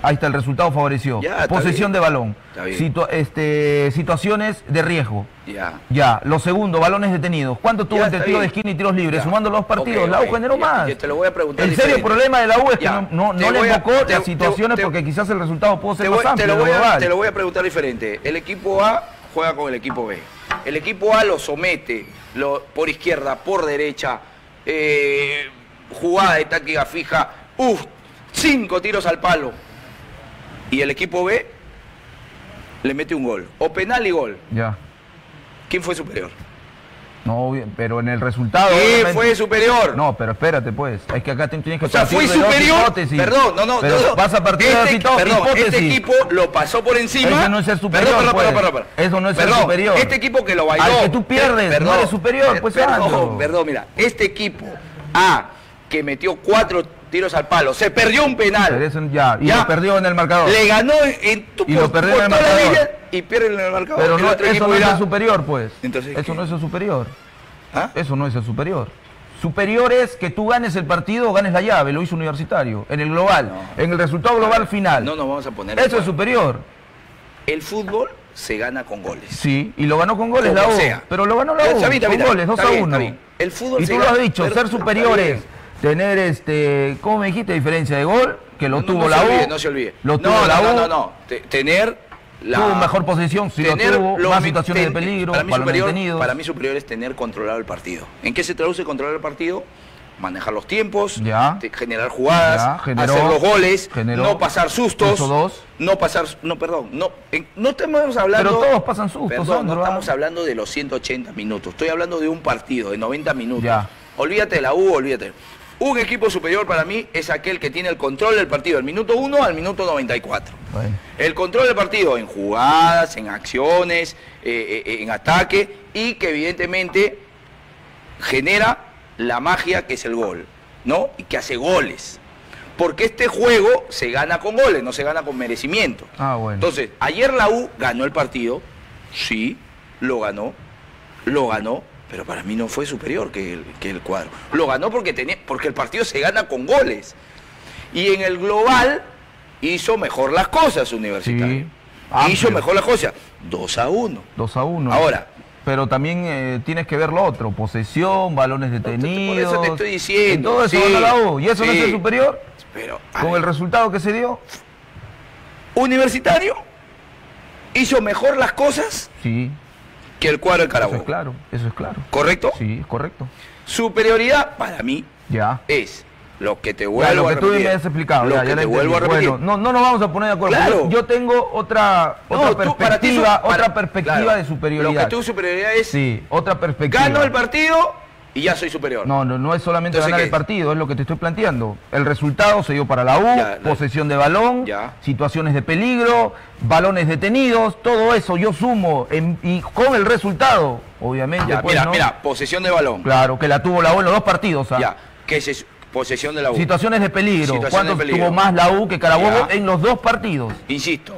Speaker 3: ahí está el resultado favoreció.
Speaker 2: Ya,
Speaker 3: Posesión de balón. Situa- este, situaciones de riesgo.
Speaker 2: Ya.
Speaker 3: Ya, lo segundo, balones detenidos. ¿Cuánto tuvo entre tiro de esquina y tiros libres?
Speaker 2: Ya.
Speaker 3: Sumando los partidos,
Speaker 2: Ok,
Speaker 3: la U generó más.
Speaker 2: yo te lo voy a preguntar
Speaker 3: El serio problema de la U es que no, no, le
Speaker 2: a-
Speaker 3: invocó
Speaker 2: te-
Speaker 3: las situaciones
Speaker 2: te-
Speaker 3: porque quizás el resultado pudo ser más
Speaker 2: voy, te
Speaker 3: amplio
Speaker 2: lo voy a, te lo voy a preguntar diferente. El equipo A juega con el equipo B. El equipo A lo somete lo, por izquierda, por derecha, eh, jugada de táctica fija, uff, cinco tiros al palo. Y el equipo B le mete un gol. O penal y gol.
Speaker 3: Ya.
Speaker 2: ¿Quién fue superior?
Speaker 3: No, pero en el resultado.
Speaker 2: ¿Quién
Speaker 3: obviamente-
Speaker 2: fue superior?
Speaker 3: No, pero espérate, pues. Es que acá tienes que
Speaker 2: O sea,
Speaker 3: de dos
Speaker 2: superior.
Speaker 3: hipótesis.
Speaker 2: Perdón, no, no,
Speaker 3: Pero
Speaker 2: no, no.
Speaker 3: Vas a partir de
Speaker 2: este,
Speaker 3: hipó-
Speaker 2: perdón,
Speaker 3: hipótesis.
Speaker 2: este equipo lo pasó por encima.
Speaker 3: Eso no es ser superior,
Speaker 2: Perdón, perdón,
Speaker 3: pues.
Speaker 2: perdón.
Speaker 3: Eso no es ser superior.
Speaker 2: Este equipo que lo bailó.
Speaker 3: Al que tú pierdes, no eres superior, pues,
Speaker 2: Perdón, perdón, mira. Este equipo A, que metió cuatro tiros al palo, se perdió un penal.
Speaker 3: Pero ya, y
Speaker 2: Ya.
Speaker 3: lo perdió en el marcador.
Speaker 2: Le ganó en tu
Speaker 3: Y lo perdió en el marcador.
Speaker 2: y pierde en el marcador.
Speaker 3: Pero
Speaker 2: El
Speaker 3: no, eso
Speaker 2: equipo
Speaker 3: no es ser superior, pues.
Speaker 2: Entonces,
Speaker 3: eso
Speaker 2: ¿qué?
Speaker 3: no es ser superior.
Speaker 2: ¿Ah?
Speaker 3: Eso no es ser superior. Superior es que tú ganes el partido o ganes la llave, lo hizo Universitario. En el global,
Speaker 2: No.
Speaker 3: en el resultado global final.
Speaker 2: No nos vamos a poner.
Speaker 3: Eso es superior.
Speaker 2: El fútbol se gana con goles.
Speaker 3: Sí, y lo ganó con goles
Speaker 2: Como
Speaker 3: la U.
Speaker 2: sea.
Speaker 3: Pero lo ganó la U.
Speaker 2: Está bien, está
Speaker 3: con goles, 2
Speaker 2: está
Speaker 3: a
Speaker 2: bien,
Speaker 3: 1.
Speaker 2: está bien. El fútbol
Speaker 3: y
Speaker 2: se
Speaker 3: tú lo
Speaker 2: gana-
Speaker 3: has dicho, ser superiores. Tener este, ¿cómo me dijiste? Diferencia de gol, que lo
Speaker 2: No,
Speaker 3: tuvo
Speaker 2: no
Speaker 3: la U.
Speaker 2: olvide, no se olvide.
Speaker 3: Lo
Speaker 2: no,
Speaker 3: tuvo
Speaker 2: no,
Speaker 3: la U.
Speaker 2: no, no, no. Te- tener la
Speaker 3: Tuvo mejor posición, sí lo
Speaker 2: tener
Speaker 3: tuvo,
Speaker 2: lo
Speaker 3: más situaciones de peligro,
Speaker 2: para mí,
Speaker 3: balones
Speaker 2: superior, para mí superior es tener controlado el partido. ¿En qué se traduce controlar el partido? Manejar los tiempos,
Speaker 3: Ya.
Speaker 2: generar jugadas,
Speaker 3: Ya, generó,
Speaker 2: hacer los goles,
Speaker 3: generó,
Speaker 2: no pasar sustos,
Speaker 3: dos.
Speaker 2: no pasar, no, perdón, no, en- no estamos hablando.
Speaker 3: Pero todos pasan sustos,
Speaker 2: Perdón,
Speaker 3: Sandro,
Speaker 2: no
Speaker 3: ¿ah?
Speaker 2: estamos hablando de los 180 minutos, estoy hablando de un partido de 90 minutos.
Speaker 3: Ya.
Speaker 2: Olvídate de la U, olvídate. Un equipo superior para mí es aquel que tiene el control del partido del minuto 1 al minuto 94.
Speaker 3: Bueno,
Speaker 2: El control del partido en jugadas, en acciones, eh, eh, en ataque y que evidentemente genera la magia que es el gol, ¿no? Y que hace goles. Porque este juego se gana con goles, no se gana con merecimiento.
Speaker 3: Ah, bueno.
Speaker 2: Entonces, ayer la U ganó el partido, sí, lo ganó, lo ganó, pero para mí no fue superior que el, que el cuadro. Lo ganó porque, tenía, porque el partido se gana con goles. Y en el global hizo mejor las cosas Universitario.
Speaker 3: Sí,
Speaker 2: hizo mejor las cosas. 2 a 1.
Speaker 3: 2 a 1.
Speaker 2: Ahora.
Speaker 3: Pero también eh, tienes que ver lo otro, posesión, balones detenidos.
Speaker 2: Por eso te estoy diciendo.
Speaker 3: En todo eso
Speaker 2: sí,
Speaker 3: la U. ¿Y eso no es el superior?
Speaker 2: Pero,
Speaker 3: Con el resultado que se dio.
Speaker 2: Universitario hizo mejor las cosas
Speaker 3: Sí,
Speaker 2: que el cuadro del
Speaker 3: eso es
Speaker 2: Carabobo.
Speaker 3: claro, eso es claro.
Speaker 2: ¿Correcto?
Speaker 3: Sí, es correcto.
Speaker 2: Superioridad para mí
Speaker 3: Ya.
Speaker 2: es lo que te
Speaker 3: Ya,
Speaker 2: vuelvo
Speaker 3: lo que
Speaker 2: a
Speaker 3: tú
Speaker 2: repetir.
Speaker 3: me has explicado,
Speaker 2: Lo
Speaker 3: ya,
Speaker 2: que
Speaker 3: ya
Speaker 2: te
Speaker 3: entendí.
Speaker 2: vuelvo a repetir.
Speaker 3: Bueno, no, no nos vamos a poner de acuerdo.
Speaker 2: Claro.
Speaker 3: Yo, yo tengo otra,
Speaker 2: No,
Speaker 3: otra
Speaker 2: para ti
Speaker 3: perspectiva,
Speaker 2: para-
Speaker 3: otra perspectiva
Speaker 2: claro,
Speaker 3: de superioridad.
Speaker 2: Lo que tu superioridad es
Speaker 3: Sí, otra perspectiva.
Speaker 2: gano el partido y ya soy superior.
Speaker 3: No, no, no es solamente
Speaker 2: Entonces,
Speaker 3: ganar
Speaker 2: ¿qué
Speaker 3: el partido, es lo que te estoy planteando. El resultado se dio para la U,
Speaker 2: Ya, la-
Speaker 3: posesión de balón,
Speaker 2: Ya.
Speaker 3: situaciones de peligro, balones detenidos, todo eso yo sumo en- y con el resultado, obviamente.
Speaker 2: Ya,
Speaker 3: pues,
Speaker 2: mira,
Speaker 3: ¿no?
Speaker 2: mira, posesión de balón.
Speaker 3: Claro, que la tuvo la U en los dos partidos. ¿ah?
Speaker 2: Ya, que es posesión de la U.
Speaker 3: Situaciones de peligro.
Speaker 2: Situación
Speaker 3: ¿Cuántos
Speaker 2: de peligro.
Speaker 3: tuvo más la U que Carabobo en los dos partidos?
Speaker 2: Insisto,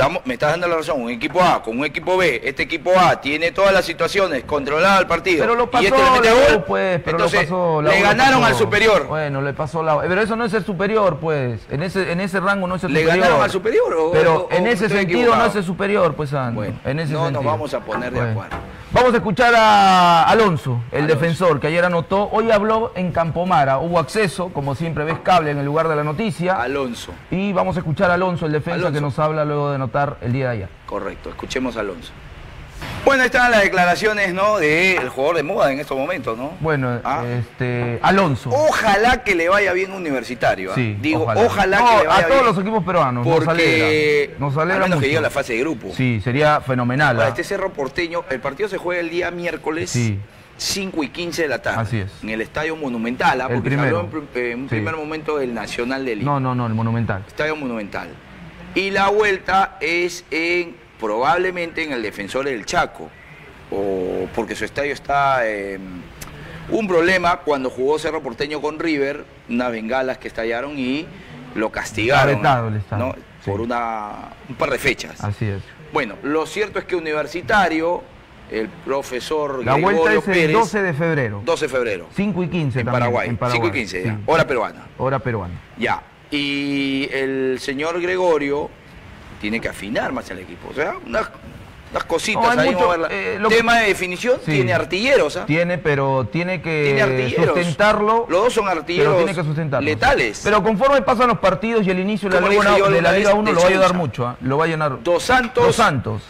Speaker 2: estamos, me estás dando la razón. Un equipo A con un equipo B. Este equipo A tiene todas las situaciones, controlada el partido.
Speaker 3: Pero lo pasó
Speaker 2: y este le mete gol.
Speaker 3: Pues, pero
Speaker 2: entonces,
Speaker 3: lo pasó la
Speaker 2: le ganaron
Speaker 3: pasó.
Speaker 2: al superior.
Speaker 3: Bueno, le pasó la U. Pero eso no es el superior, pues. En ese, en ese rango no es el
Speaker 2: ¿Le
Speaker 3: superior.
Speaker 2: ganaron al superior o-
Speaker 3: Pero
Speaker 2: o-
Speaker 3: en ese sentido
Speaker 2: equivocado?
Speaker 3: no es el superior, pues, Sandro.
Speaker 2: Bueno,
Speaker 3: en ese
Speaker 2: no nos vamos a poner de
Speaker 3: Bueno. Vamos a escuchar a Alonso, el
Speaker 2: Alonso.
Speaker 3: defensor, que ayer anotó. Hoy habló en Campomara. Hubo acceso, como siempre ves cable en el lugar de la noticia.
Speaker 2: Alonso,
Speaker 3: Y vamos a escuchar a Alonso, el defensa,
Speaker 2: Alonso.
Speaker 3: que nos habla luego de anotar el día de ayer.
Speaker 2: correcto. Escuchemos a Alonso. Bueno, ahí están las declaraciones, ¿no? Del jugador de moda en estos momentos, ¿no?
Speaker 3: Bueno,
Speaker 2: Ah.
Speaker 3: este, Alonso.
Speaker 2: Ojalá que le vaya bien universitario. ¿ah?
Speaker 3: Sí,
Speaker 2: Digo,
Speaker 3: ojalá,
Speaker 2: ojalá,
Speaker 3: No,
Speaker 2: que le vaya
Speaker 3: a todos
Speaker 2: bien.
Speaker 3: los equipos peruanos. nos
Speaker 2: Porque
Speaker 3: alegra. Nos alegra
Speaker 2: al menos
Speaker 3: mucho.
Speaker 2: que llegue a la fase de grupo.
Speaker 3: Sí, sería fenomenal.
Speaker 2: Ahora,
Speaker 3: ¿ah?
Speaker 2: este Cerro Porteño, el partido se juega el día miércoles
Speaker 3: Sí.
Speaker 2: 5 y 15 de la tarde.
Speaker 3: Así es.
Speaker 2: En el Estadio Monumental, ¿ah?
Speaker 3: El
Speaker 2: porque se
Speaker 3: primero.
Speaker 2: habló en, un
Speaker 3: Sí.
Speaker 2: primer momento del Nacional de Lima.
Speaker 3: No, no, no, el Monumental.
Speaker 2: Estadio Monumental. Y la vuelta es en probablemente en el Defensor del Chaco. O porque su estadio está en un problema cuando jugó Cerro Porteño con River, unas bengalas que estallaron y lo castigaron. Por una, un par de fechas.
Speaker 3: Así es.
Speaker 2: Bueno, lo cierto es que Universitario, el profesor
Speaker 3: La vuelta
Speaker 2: Gregorio
Speaker 3: es el
Speaker 2: Pérez,
Speaker 3: 12 de febrero.
Speaker 2: 12 de febrero,
Speaker 3: 5 y 15
Speaker 2: en
Speaker 3: también.
Speaker 2: Paraguay,
Speaker 3: en Paraguay.
Speaker 2: 5 y 15, ya,
Speaker 3: Sí.
Speaker 2: hora peruana.
Speaker 3: Hora peruana.
Speaker 2: Ya. Y el señor Gregorio tiene que afinar más el equipo. O sea, unas, unas cositas
Speaker 3: No, hay
Speaker 2: ahí.
Speaker 3: mucho,
Speaker 2: moverla.
Speaker 3: eh, lo que-
Speaker 2: Tema de definición,
Speaker 3: Sí.
Speaker 2: tiene artilleros, ¿ah?
Speaker 3: Tiene, pero tiene que
Speaker 2: Tiene
Speaker 3: sustentarlo.
Speaker 2: Los dos son
Speaker 3: Pero
Speaker 2: artilleros
Speaker 3: tiene que sustentarlo.
Speaker 2: letales.
Speaker 3: Pero conforme pasan los partidos y el inicio de la, Liga,
Speaker 2: yo
Speaker 3: de la Liga
Speaker 2: vez,
Speaker 3: 1
Speaker 2: de
Speaker 3: lo va a ayudar mucho. ¿ah? Lo va a llenar.
Speaker 2: Dos Santos
Speaker 3: Dos Santos.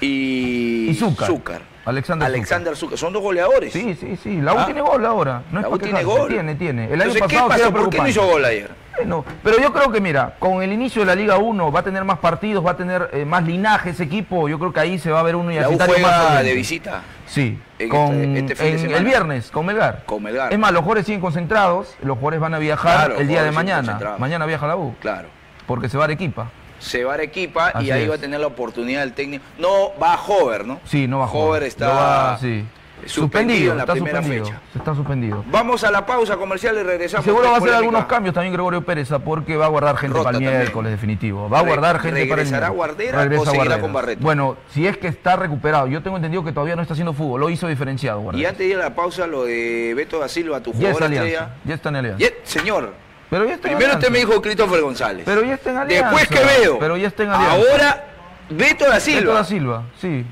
Speaker 2: y,
Speaker 3: Y Zúcar. Alexander.
Speaker 2: Alexander Zucca. Son dos goleadores.
Speaker 3: Sí, sí, sí. La U
Speaker 2: Ah.
Speaker 3: tiene gol ahora. No
Speaker 2: La U tiene gol.
Speaker 3: Tiene, tiene. El año
Speaker 2: ¿qué
Speaker 3: pasado
Speaker 2: pasó?
Speaker 3: era
Speaker 2: ¿Por qué no hizo gol ayer?
Speaker 3: Bueno, pero yo creo que, mira, con el inicio de la Liga 1 va a tener más partidos, va a tener eh, más linaje ese equipo. Yo creo que ahí se va a ver un
Speaker 2: La U
Speaker 3: más
Speaker 2: juega
Speaker 3: solvente.
Speaker 2: de visita.
Speaker 3: Sí,
Speaker 2: en
Speaker 3: con,
Speaker 2: este- este fin de
Speaker 3: en
Speaker 2: semana.
Speaker 3: el viernes, con Melgar.
Speaker 2: Con Melgar.
Speaker 3: Es más, los jugadores siguen concentrados, los jugadores van a viajar
Speaker 2: Claro,
Speaker 3: el día de mañana. Mañana viaja la U,
Speaker 2: Claro.
Speaker 3: porque se va a Arequipa.
Speaker 2: Se va a Arequipa
Speaker 3: Así
Speaker 2: y ahí
Speaker 3: es.
Speaker 2: va a tener la oportunidad del técnico. No va a Hover, ¿no?
Speaker 3: Sí, no va a jugar.
Speaker 2: Hover está
Speaker 3: va- sí.
Speaker 2: suspendido en la
Speaker 3: está
Speaker 2: primera
Speaker 3: suspendido.
Speaker 2: fecha.
Speaker 3: Está suspendido.
Speaker 2: Vamos a la pausa comercial y
Speaker 3: Y
Speaker 2: regresamos.
Speaker 3: seguro va a hacer algunos cambios también Gregorio Pérez, ¿ah? porque va a guardar gente
Speaker 2: Rota
Speaker 3: para el miércoles definitivo. Va a
Speaker 2: Re-
Speaker 3: guardar gente para el
Speaker 2: ¿regresará
Speaker 3: miércoles.
Speaker 2: Guardera o
Speaker 3: Regresa
Speaker 2: seguirá
Speaker 3: Guardera.
Speaker 2: con Barreto?
Speaker 3: Bueno, si es que está recuperado. Yo tengo entendido que todavía no está haciendo fútbol. Lo hizo diferenciado
Speaker 2: Y
Speaker 3: Guardera.
Speaker 2: antes de ir a la pausa, lo de Beto da Silva, tu jugador
Speaker 3: en
Speaker 2: estrella.
Speaker 3: Ya está en alianza.
Speaker 2: Ya- señor,
Speaker 3: Pero ya está
Speaker 2: primero usted me dijo Christopher González.
Speaker 3: Pero ya está en alianza.
Speaker 2: Después Quevedo.
Speaker 3: Pero ya está en alianza.
Speaker 2: Ahora, Beto da Silva.
Speaker 3: Beto da Silva, sí.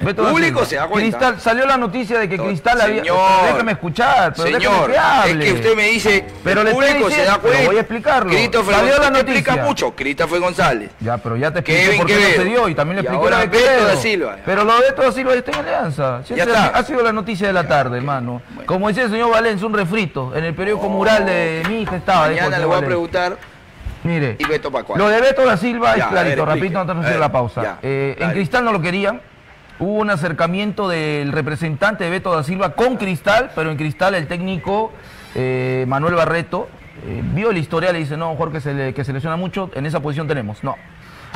Speaker 2: El público se da cuenta.
Speaker 3: Cristal, salió la noticia de que Cristal había.
Speaker 2: señor.
Speaker 3: déjame escuchar, pero
Speaker 2: Señor,
Speaker 3: que
Speaker 2: es que usted me dice,
Speaker 3: Pero
Speaker 2: el público se da cuenta.
Speaker 3: voy a explicarlo.
Speaker 2: Christopher
Speaker 3: Salió la
Speaker 2: González te explica
Speaker 3: noticia.
Speaker 2: mucho, Christopher González.
Speaker 3: Ya, pero ya te expliqué por qué no se dio y también le
Speaker 2: Y
Speaker 3: expliqué lo de
Speaker 2: Beto da Silva.
Speaker 3: Pero lo de Beto da Silva está en alianza.
Speaker 2: Ya está.
Speaker 3: Ha sido la noticia de la tarde, hermano.
Speaker 2: Bueno.
Speaker 3: Como decía el señor Valencia, un refrito. En el periódico mural de mi hija estaba.
Speaker 2: Mañana le voy a preguntar
Speaker 3: Mire,
Speaker 2: y Beto
Speaker 3: lo de Beto da Silva
Speaker 2: Ya,
Speaker 3: es
Speaker 2: ver,
Speaker 3: clarito,
Speaker 2: explique.
Speaker 3: rapidito, antes de hacer
Speaker 2: ver,
Speaker 3: la pausa. Eh, en. Cristal no lo querían. Hubo un acercamiento del representante de Beto da Silva con Cristal, pero en Cristal el técnico eh, Manuel Barreto eh, vio el historial y dice, no, jugador que se, le, que se lesiona mucho, en esa posición tenemos. No.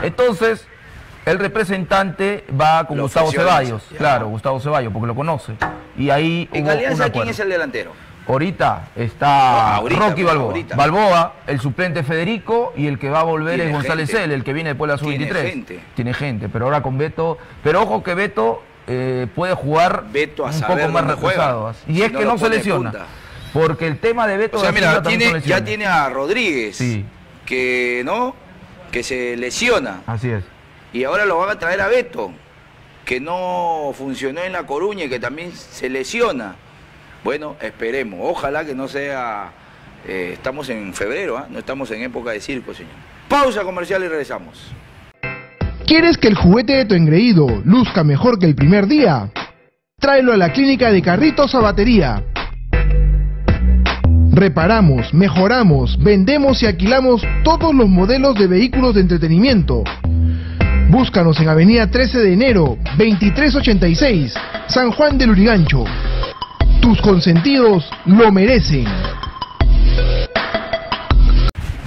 Speaker 3: Entonces, el representante va con Gustavo Ceballos.
Speaker 2: Ya.
Speaker 3: Hubo Gustavo Ceballos, porque lo conoce. Y ahí
Speaker 2: En
Speaker 3: hubo un
Speaker 2: Alianza, ¿quién es el delantero?
Speaker 3: Ahorita está
Speaker 2: Ah, ahorita,
Speaker 3: Rocky Balboa.
Speaker 2: ahorita.
Speaker 3: Balboa, el suplente Federico y el que va a volver
Speaker 2: Tiene
Speaker 3: es González
Speaker 2: gente.
Speaker 3: Cel, el que viene después de la
Speaker 2: Tiene
Speaker 3: sub-23.
Speaker 2: gente.
Speaker 3: Tiene gente, pero ahora con Beto. Pero ojo que Beto eh, puede jugar
Speaker 2: Beto
Speaker 3: un poco más retrasado. Y
Speaker 2: Si
Speaker 3: es
Speaker 2: no
Speaker 3: que no se lesiona.
Speaker 2: punta.
Speaker 3: Porque el tema de Beto
Speaker 2: O sea, mira, tiene, ya tiene a Rodríguez,
Speaker 3: Sí.
Speaker 2: que no, que se lesiona.
Speaker 3: Así es.
Speaker 2: Y ahora lo van a traer a Beto, que no funcionó en La Coruña y que también se lesiona. Bueno, esperemos. Ojalá que no sea... eh, estamos en febrero, ¿ah? no estamos en época de circo, señor. Pausa comercial y regresamos.
Speaker 4: ¿Quieres que el juguete de tu engreído luzca mejor que el primer día? Tráelo a la clínica de carritos a batería. Reparamos, mejoramos, vendemos y alquilamos todos los modelos de vehículos de entretenimiento. Búscanos en Avenida 13 de enero, 2386, San Juan del Urigancho. Tus consentidos lo merecen.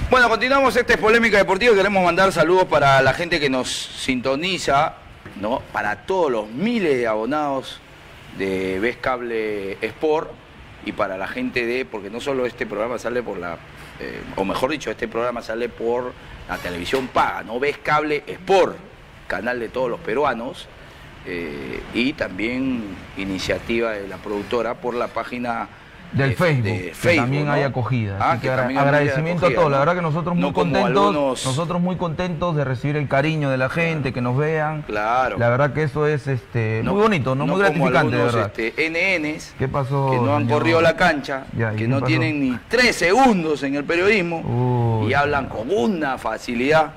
Speaker 2: Bueno, continuamos esta es polémica deportiva. Queremos mandar saludos para la gente que nos sintoniza, ¿no? Para todos los miles de abonados de Ves Cable Sport y para la gente de, porque no solo este programa sale por la, eh, o mejor dicho, este programa sale por la televisión paga, ¿no? Ves Cable Sport, canal de todos los peruanos. Eh, y también iniciativa de la productora por la página
Speaker 3: Del
Speaker 2: de-
Speaker 3: Facebook,
Speaker 2: de
Speaker 3: que
Speaker 2: Facebook,
Speaker 3: también
Speaker 2: ¿no?
Speaker 3: hay acogida.
Speaker 2: Ah,
Speaker 3: que
Speaker 2: también
Speaker 3: agradecimiento
Speaker 2: acogida,
Speaker 3: a todos. La verdad que nosotros muy
Speaker 2: No como
Speaker 3: contentos.
Speaker 2: algunos-
Speaker 3: Nosotros muy contentos de recibir el cariño de la gente, que nos vean.
Speaker 2: Claro.
Speaker 3: La verdad que eso es este muy bonito, ¿no? muy
Speaker 2: como
Speaker 3: gratificante, de
Speaker 2: algunos,
Speaker 3: verdad.
Speaker 2: este, NNs
Speaker 3: ¿Qué pasó?
Speaker 2: que no han corrido la cancha,
Speaker 3: Ya, ¿y
Speaker 2: que no
Speaker 3: pasó?
Speaker 2: tienen ni tres segundos en el periodismo
Speaker 3: Uy.
Speaker 2: y hablan con una facilidad.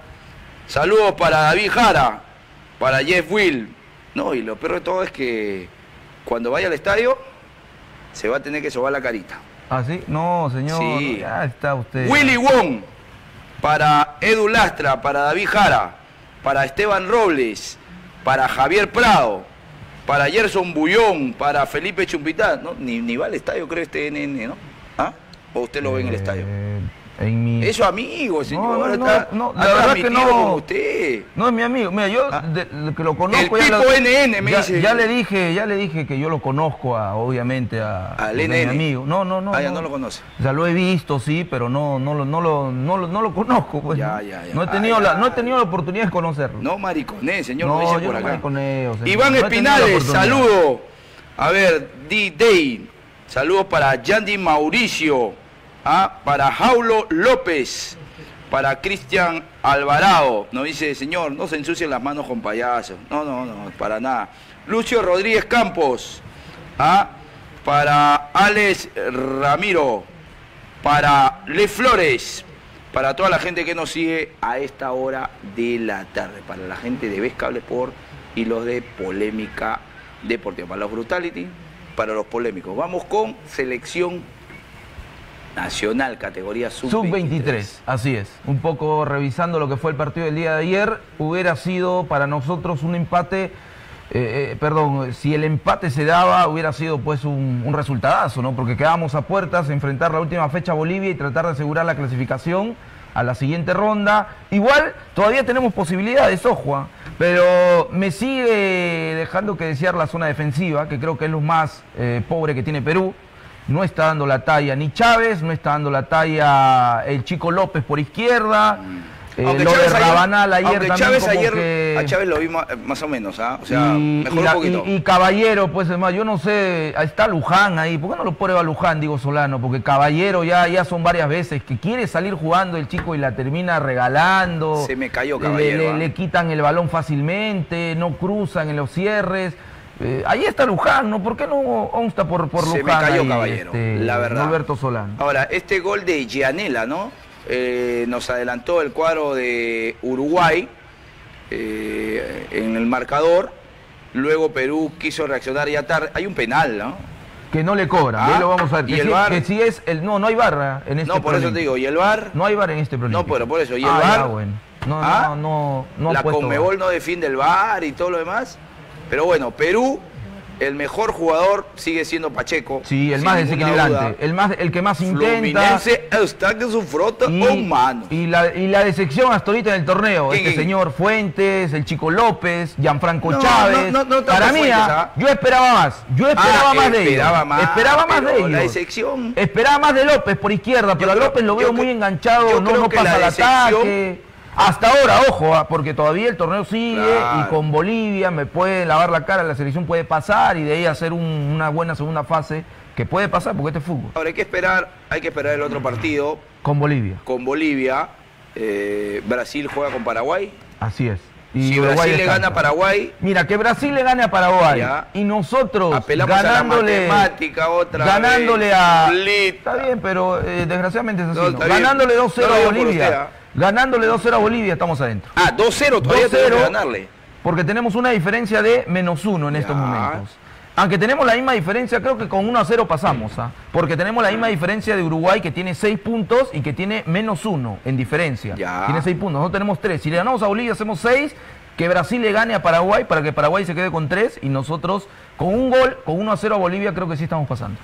Speaker 2: Saludos para David Jara, para Jeff Will. No, y lo peor de todo es que cuando vaya al estadio se va a tener que sobar la carita.
Speaker 3: ¿Ah, sí? No, señor.
Speaker 2: Sí.
Speaker 3: Ya está usted.
Speaker 2: Willy Wong, para Edu Lastra, para David Jara, para Esteban Robles, para Javier Prado, para Gerson Bullón, para Felipe Chumpitá. ¿no? Ni, ni va al estadio, creo, este NN, ¿no? ¿Ah? ¿O usted lo ve en el estadio?
Speaker 3: En mi...
Speaker 2: Eso amigo, señor.
Speaker 3: No, no, no,
Speaker 2: está,
Speaker 3: no, la verdad que no.
Speaker 2: usted.
Speaker 3: No es mi amigo. Mira, yo
Speaker 2: Ah.
Speaker 3: de- de que lo conozco.
Speaker 2: El
Speaker 3: ya,
Speaker 2: Pipo NN me
Speaker 3: ya-
Speaker 2: dice.
Speaker 3: Ya le dije, ya le dije que yo lo conozco, a, obviamente, a,
Speaker 2: Al
Speaker 3: porque es mi amigo. No, no, no.
Speaker 2: Ah, ya no lo conoce.
Speaker 3: O sea, lo he visto, sí, pero no, no, lo- no, lo, no, lo- no lo conozco. Pues,
Speaker 2: Ya,
Speaker 3: ¿no?
Speaker 2: ya, ya.
Speaker 3: No he tenido
Speaker 2: Ay,
Speaker 3: la, no he tenido la oportunidad de conocerlo.
Speaker 2: No mariconé, señor,
Speaker 3: No,
Speaker 2: lo dice
Speaker 3: yo
Speaker 2: por
Speaker 3: no
Speaker 2: acá.
Speaker 3: mariconeo, señor.
Speaker 2: Iván
Speaker 3: No tenido
Speaker 2: Espinales, saludo. A ver, D-Day. Saludos para Yandy Mauricio. Para Jaulo López. Para Cristian Alvarado. Nos dice, señor, no se ensucien las manos con payasos. No, no, no, para nada. Lucio Rodríguez Campos. Para Alex Ramiro. Para Le Flores. Para toda la gente que nos sigue a esta hora de la tarde. Para la gente de Ves Cable Sport y los de polémica deportiva. Para los brutality, para los polémicos. Vamos con selección nacional, categoría sub-23.
Speaker 3: Sub-23, así es. Un poco revisando lo que fue el partido del día de ayer, hubiera sido para nosotros un empate, eh, eh, perdón, si el empate se daba, hubiera sido pues un, un resultadazo, ¿no? Porque quedábamos a puertas, enfrentar la última fecha a Bolivia y tratar de asegurar la clasificación a la siguiente ronda. Igual todavía tenemos posibilidades, ojo, ¿ah? pero me sigue dejando que desear la zona defensiva, que creo que es lo más eh, pobre que tiene Perú. No está dando la talla ni Chávez, no está dando la talla el chico López por izquierda. Eh,
Speaker 2: Aunque
Speaker 3: lo
Speaker 2: Chávez
Speaker 3: de
Speaker 2: ayer-
Speaker 3: Rabanal ayer
Speaker 2: aunque
Speaker 3: también
Speaker 2: Chávez
Speaker 3: como
Speaker 2: ayer,
Speaker 3: que-
Speaker 2: a Chávez lo vimos más o menos, ¿ah? O sea,
Speaker 3: y,
Speaker 2: mejor
Speaker 3: y la-
Speaker 2: un poquito.
Speaker 3: y- y Caballero, pues es más, yo no sé, está Luján ahí, ¿por qué no lo pone a Luján, digo Solano? Porque Caballero ya, ya son varias veces que quiere salir jugando el chico y la termina regalando.
Speaker 2: Se me cayó
Speaker 3: Le-
Speaker 2: Caballero,
Speaker 3: Le,
Speaker 2: ¿ah?
Speaker 3: le quitan el balón fácilmente, no cruzan en los cierres. Eh, ahí está Luján, ¿no? ¿Por qué no onsta por, por
Speaker 2: Se
Speaker 3: Luján?
Speaker 2: me cayó
Speaker 3: ahí,
Speaker 2: Caballero,
Speaker 3: este,
Speaker 2: la verdad.
Speaker 3: Norberto Solano.
Speaker 2: Ahora, este gol de Gianella, ¿no? Eh, nos adelantó el cuadro de Uruguay eh, en el marcador. Luego Perú quiso reaccionar ya tarde. Hay un penal, ¿no?
Speaker 3: Que no le cobran,
Speaker 2: Ah,
Speaker 3: ahí lo vamos a ver.
Speaker 2: ¿y el VAR?
Speaker 3: que sí es el. No, no hay barra en este
Speaker 2: no, por eso te digo. ¿Y el VAR?
Speaker 3: No hay bar en este problema.
Speaker 2: No, pero por eso, ¿y el
Speaker 3: ah,
Speaker 2: VAR?
Speaker 3: ya, bueno. No,
Speaker 2: ¿Ah?
Speaker 3: no, no, no
Speaker 2: la Conmebol no defiende el VAR y todo lo demás. Pero bueno, Perú, el mejor jugador sigue siendo Pacheco.
Speaker 3: Sí, el más desequilibrante, el más, el que más intenta.
Speaker 2: Fluminense está que su frota o mano.
Speaker 3: y la, y la decepción hasta ahorita en el torneo,
Speaker 2: ¿Quién,
Speaker 3: este
Speaker 2: quién?
Speaker 3: señor Fuentes, el chico López, Gianfranco
Speaker 2: No,
Speaker 3: Chávez.
Speaker 2: no, no,
Speaker 3: Para mí, ah,
Speaker 2: ¿ah?
Speaker 3: yo esperaba más. Yo esperaba
Speaker 2: Ah,
Speaker 3: más de ellos.
Speaker 2: esperaba más,
Speaker 3: esperaba más de ellos.
Speaker 2: la decepción-
Speaker 3: Esperaba más de López por izquierda, pero a
Speaker 2: creo-
Speaker 3: López lo veo muy enganchado, no, pasa
Speaker 2: decepción-
Speaker 3: ataque. Hasta ahora, ojo, ah, porque todavía el torneo sigue
Speaker 2: Claro.
Speaker 3: y con Bolivia me puede lavar la cara, la selección puede pasar y de ahí hacer un- una buena segunda fase que puede pasar porque este es fútbol.
Speaker 2: Ahora hay que esperar, hay que esperar el otro partido
Speaker 3: Con Bolivia,
Speaker 2: con Bolivia. Eh, Brasil juega con Paraguay.
Speaker 3: así es.
Speaker 2: si
Speaker 3: Uruguay
Speaker 2: Brasil le gana a Paraguay,
Speaker 3: Mira, que Brasil le gane a Paraguay
Speaker 2: Ya.
Speaker 3: y nosotros
Speaker 2: apelamos
Speaker 3: ganándole,
Speaker 2: a la matemática otra
Speaker 3: ganándole
Speaker 2: vez.
Speaker 3: a... Está bien, pero eh, desgraciadamente es así. Ganándole 2-0
Speaker 2: No lo
Speaker 3: a Bolivia. Ganándole 2-0 a Bolivia estamos adentro.
Speaker 2: Ah, 2-0, todavía
Speaker 3: 2-0,
Speaker 2: tenemos que ganarle.
Speaker 3: Porque tenemos una diferencia de menos uno en estos momentos. Aunque tenemos la misma diferencia, creo que con 1 a 0 pasamos, ¿ah? porque tenemos la misma diferencia de Uruguay que tiene 6 puntos y que tiene menos 1 en diferencia.
Speaker 2: Ya.
Speaker 3: Tiene 6 puntos, nosotros tenemos 3. Si le ganamos a Bolivia hacemos 6, que Brasil le gane a Paraguay para que Paraguay se quede con 3 y nosotros con un gol, con 1 a 0 a Bolivia creo que sí estamos pasando.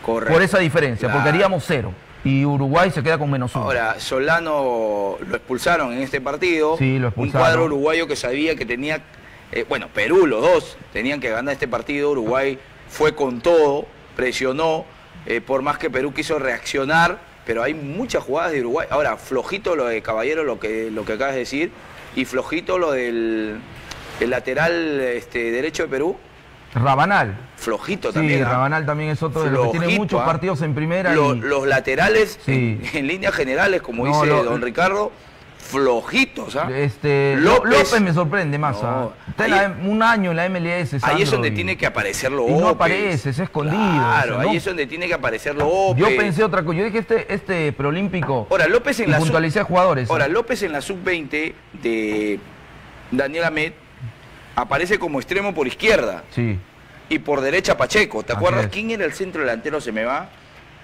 Speaker 2: Correcto.
Speaker 3: Por esa diferencia, porque haríamos 0 y Uruguay se queda con menos 1.
Speaker 2: Ahora, Solano lo expulsaron en este partido.
Speaker 3: Sí, lo
Speaker 2: Un
Speaker 3: expulsaron.
Speaker 2: cuadro uruguayo que sabía que tenía, eh, bueno, Perú, los dos, tenían que ganar este partido. Uruguay fue con todo, presionó, eh, por más que Perú quiso reaccionar, pero hay muchas jugadas de Uruguay. Ahora, flojito lo de Caballero, lo que, lo que acabas de decir, y flojito lo del el lateral este, derecho de Perú,
Speaker 3: Rabanal.
Speaker 2: flojito
Speaker 3: Sí,
Speaker 2: también.
Speaker 3: Rabanal también es otro de los que tiene muchos
Speaker 2: ¿ah?
Speaker 3: partidos en primera.
Speaker 2: Lo-
Speaker 3: y-
Speaker 2: Los laterales,
Speaker 3: Sí.
Speaker 2: en, en líneas generales, como
Speaker 3: No,
Speaker 2: dice
Speaker 3: lo-
Speaker 2: don Ricardo, flojitos. ¿ah?
Speaker 3: Este,
Speaker 2: López.
Speaker 3: López, me sorprende más.
Speaker 2: No,
Speaker 3: ¿ah? Está
Speaker 2: ahí-
Speaker 3: un año en la MLS.
Speaker 2: Ahí es donde
Speaker 3: y-
Speaker 2: tiene que aparecer López.
Speaker 3: y no aparece, es escondido,
Speaker 2: Claro,
Speaker 3: o sea,
Speaker 2: ahí es donde tiene que aparecer López.
Speaker 3: Yo pensé otra cosa. Yo dije este, este preolímpico.
Speaker 2: Ahora, López en la
Speaker 3: puntualicé a jugadores.
Speaker 2: Ahora,
Speaker 3: ¿ah?
Speaker 2: López en la sub-20 de Daniel Amet aparece como extremo por izquierda
Speaker 3: Sí.
Speaker 2: y por derecha Pacheco. ¿Te
Speaker 3: Así
Speaker 2: acuerdas
Speaker 3: es.
Speaker 2: quién era el centro delantero? Se me va.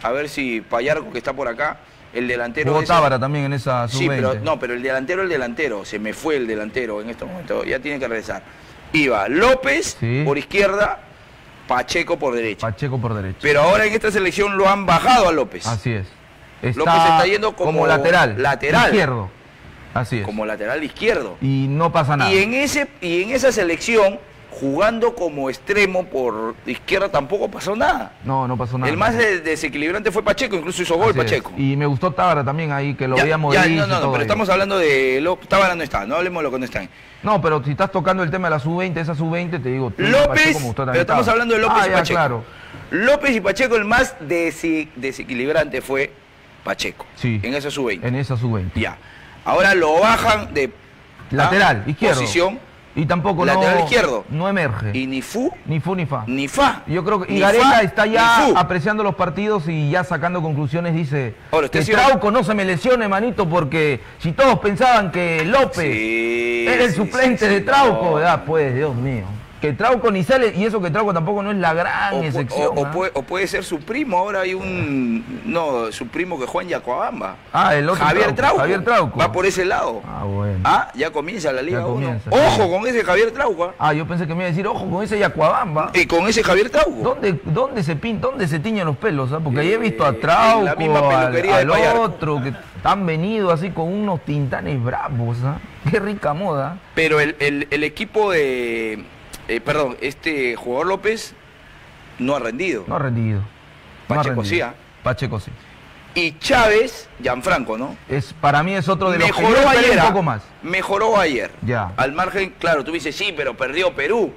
Speaker 2: A ver si Payarco, que está por acá, el delantero.
Speaker 3: Jugó Tábara también en esa
Speaker 2: Sí,
Speaker 3: sub-20.
Speaker 2: pero no, pero el delantero, el delantero, se me fue el delantero en estos momentos, ya tiene que regresar. Iba López
Speaker 3: Sí.
Speaker 2: por izquierda, Pacheco por derecha.
Speaker 3: Pacheco por derecha.
Speaker 2: Pero ahora en esta selección lo han bajado a López.
Speaker 3: Así es.
Speaker 2: López está yendo como
Speaker 3: lateral.
Speaker 2: lateral.
Speaker 3: Izquierdo. Así es.
Speaker 2: Como lateral izquierdo.
Speaker 3: Y no pasa nada.
Speaker 2: Y en ese y en esa selección jugando como extremo por izquierda tampoco pasó nada.
Speaker 3: No, no pasó nada.
Speaker 2: El más de- desequilibrante fue Pacheco, incluso hizo gol
Speaker 3: Así es.
Speaker 2: Pacheco.
Speaker 3: Y me gustó Tábara también ahí, que lo
Speaker 2: Ya,
Speaker 3: veíamos
Speaker 2: ya, no, no, no, pero estamos hablando de López. Tábara no está, no hablemos de lo que no está.
Speaker 3: No, pero si estás tocando el tema de la sub-20, esa sub-20, te digo. tú,
Speaker 2: López,
Speaker 3: Pacheco
Speaker 2: pero estamos
Speaker 3: Tábara.
Speaker 2: hablando de López
Speaker 3: Ah,
Speaker 2: y
Speaker 3: ya,
Speaker 2: Pacheco.
Speaker 3: claro.
Speaker 2: López y Pacheco, el más desi- desequilibrante fue Pacheco.
Speaker 3: Sí.
Speaker 2: En esa sub-20.
Speaker 3: En esa sub-20.
Speaker 2: Ya. Ahora lo bajan de
Speaker 3: Lateral,
Speaker 2: ¿ah?
Speaker 3: izquierdo.
Speaker 2: posición
Speaker 3: Y tampoco
Speaker 2: Lateral
Speaker 3: no,
Speaker 2: izquierdo.
Speaker 3: no emerge.
Speaker 2: Y ni fu,
Speaker 3: Ni fu ni fa.
Speaker 2: ni fa.
Speaker 3: Yo creo que y
Speaker 2: Ni fa,
Speaker 3: está ya apreciando los partidos y ya sacando conclusiones. Dice
Speaker 2: Ahora,
Speaker 3: que Trauco no se me lesione, manito, porque si todos pensaban que López
Speaker 2: Sí,
Speaker 3: era el
Speaker 2: sí,
Speaker 3: suplente
Speaker 2: sí,
Speaker 3: de Trauco,
Speaker 2: no.
Speaker 3: ¿verdad? Pues, Dios mío. Que Trauco ni sale, y eso que Trauco tampoco no es la gran
Speaker 2: O,
Speaker 3: excepción.
Speaker 2: o- o
Speaker 3: ¿ah?
Speaker 2: puede, o puede ser su primo, ahora hay un... No, su primo que juega en Yacuabamba.
Speaker 3: Ah, el otro
Speaker 2: Javier
Speaker 3: Trauco,
Speaker 2: Trauco.
Speaker 3: Javier Trauco.
Speaker 2: Va por ese lado.
Speaker 3: Ah, bueno.
Speaker 2: Ah, ya comienza la Liga
Speaker 3: Ya
Speaker 2: 1.
Speaker 3: comienza,
Speaker 2: Ojo con ese Javier Trauco. ¿ah?
Speaker 3: Ah, yo pensé que me iba a decir, ojo con ese Yacuabamba.
Speaker 2: Y con ese Javier Trauco.
Speaker 3: ¿Dónde, dónde se pin, dónde se tiñen los pelos? ah? Porque ahí he visto
Speaker 2: Eh,
Speaker 3: a
Speaker 2: en
Speaker 3: Trauco,
Speaker 2: la misma
Speaker 3: al,
Speaker 2: peluquería
Speaker 3: otro, que han venido así con unos tintanes bravos. ¿ah? Qué rica moda.
Speaker 2: Pero el, el- el equipo de... eh, perdón, este jugador López no ha rendido.
Speaker 3: No ha rendido. No ha
Speaker 2: Pacheco
Speaker 3: rendido.
Speaker 2: sí, ¿ah?
Speaker 3: Pacheco sí.
Speaker 2: Y Chávez, Gianfranco, ¿no?
Speaker 3: Es, para mí es otro de los que
Speaker 2: Mejoró
Speaker 3: esperé
Speaker 2: ayer.
Speaker 3: un
Speaker 2: ¿ah?
Speaker 3: poco más.
Speaker 2: Mejoró ayer.
Speaker 3: Ya.
Speaker 2: Al margen, claro, tú dices, sí, pero perdió Perú.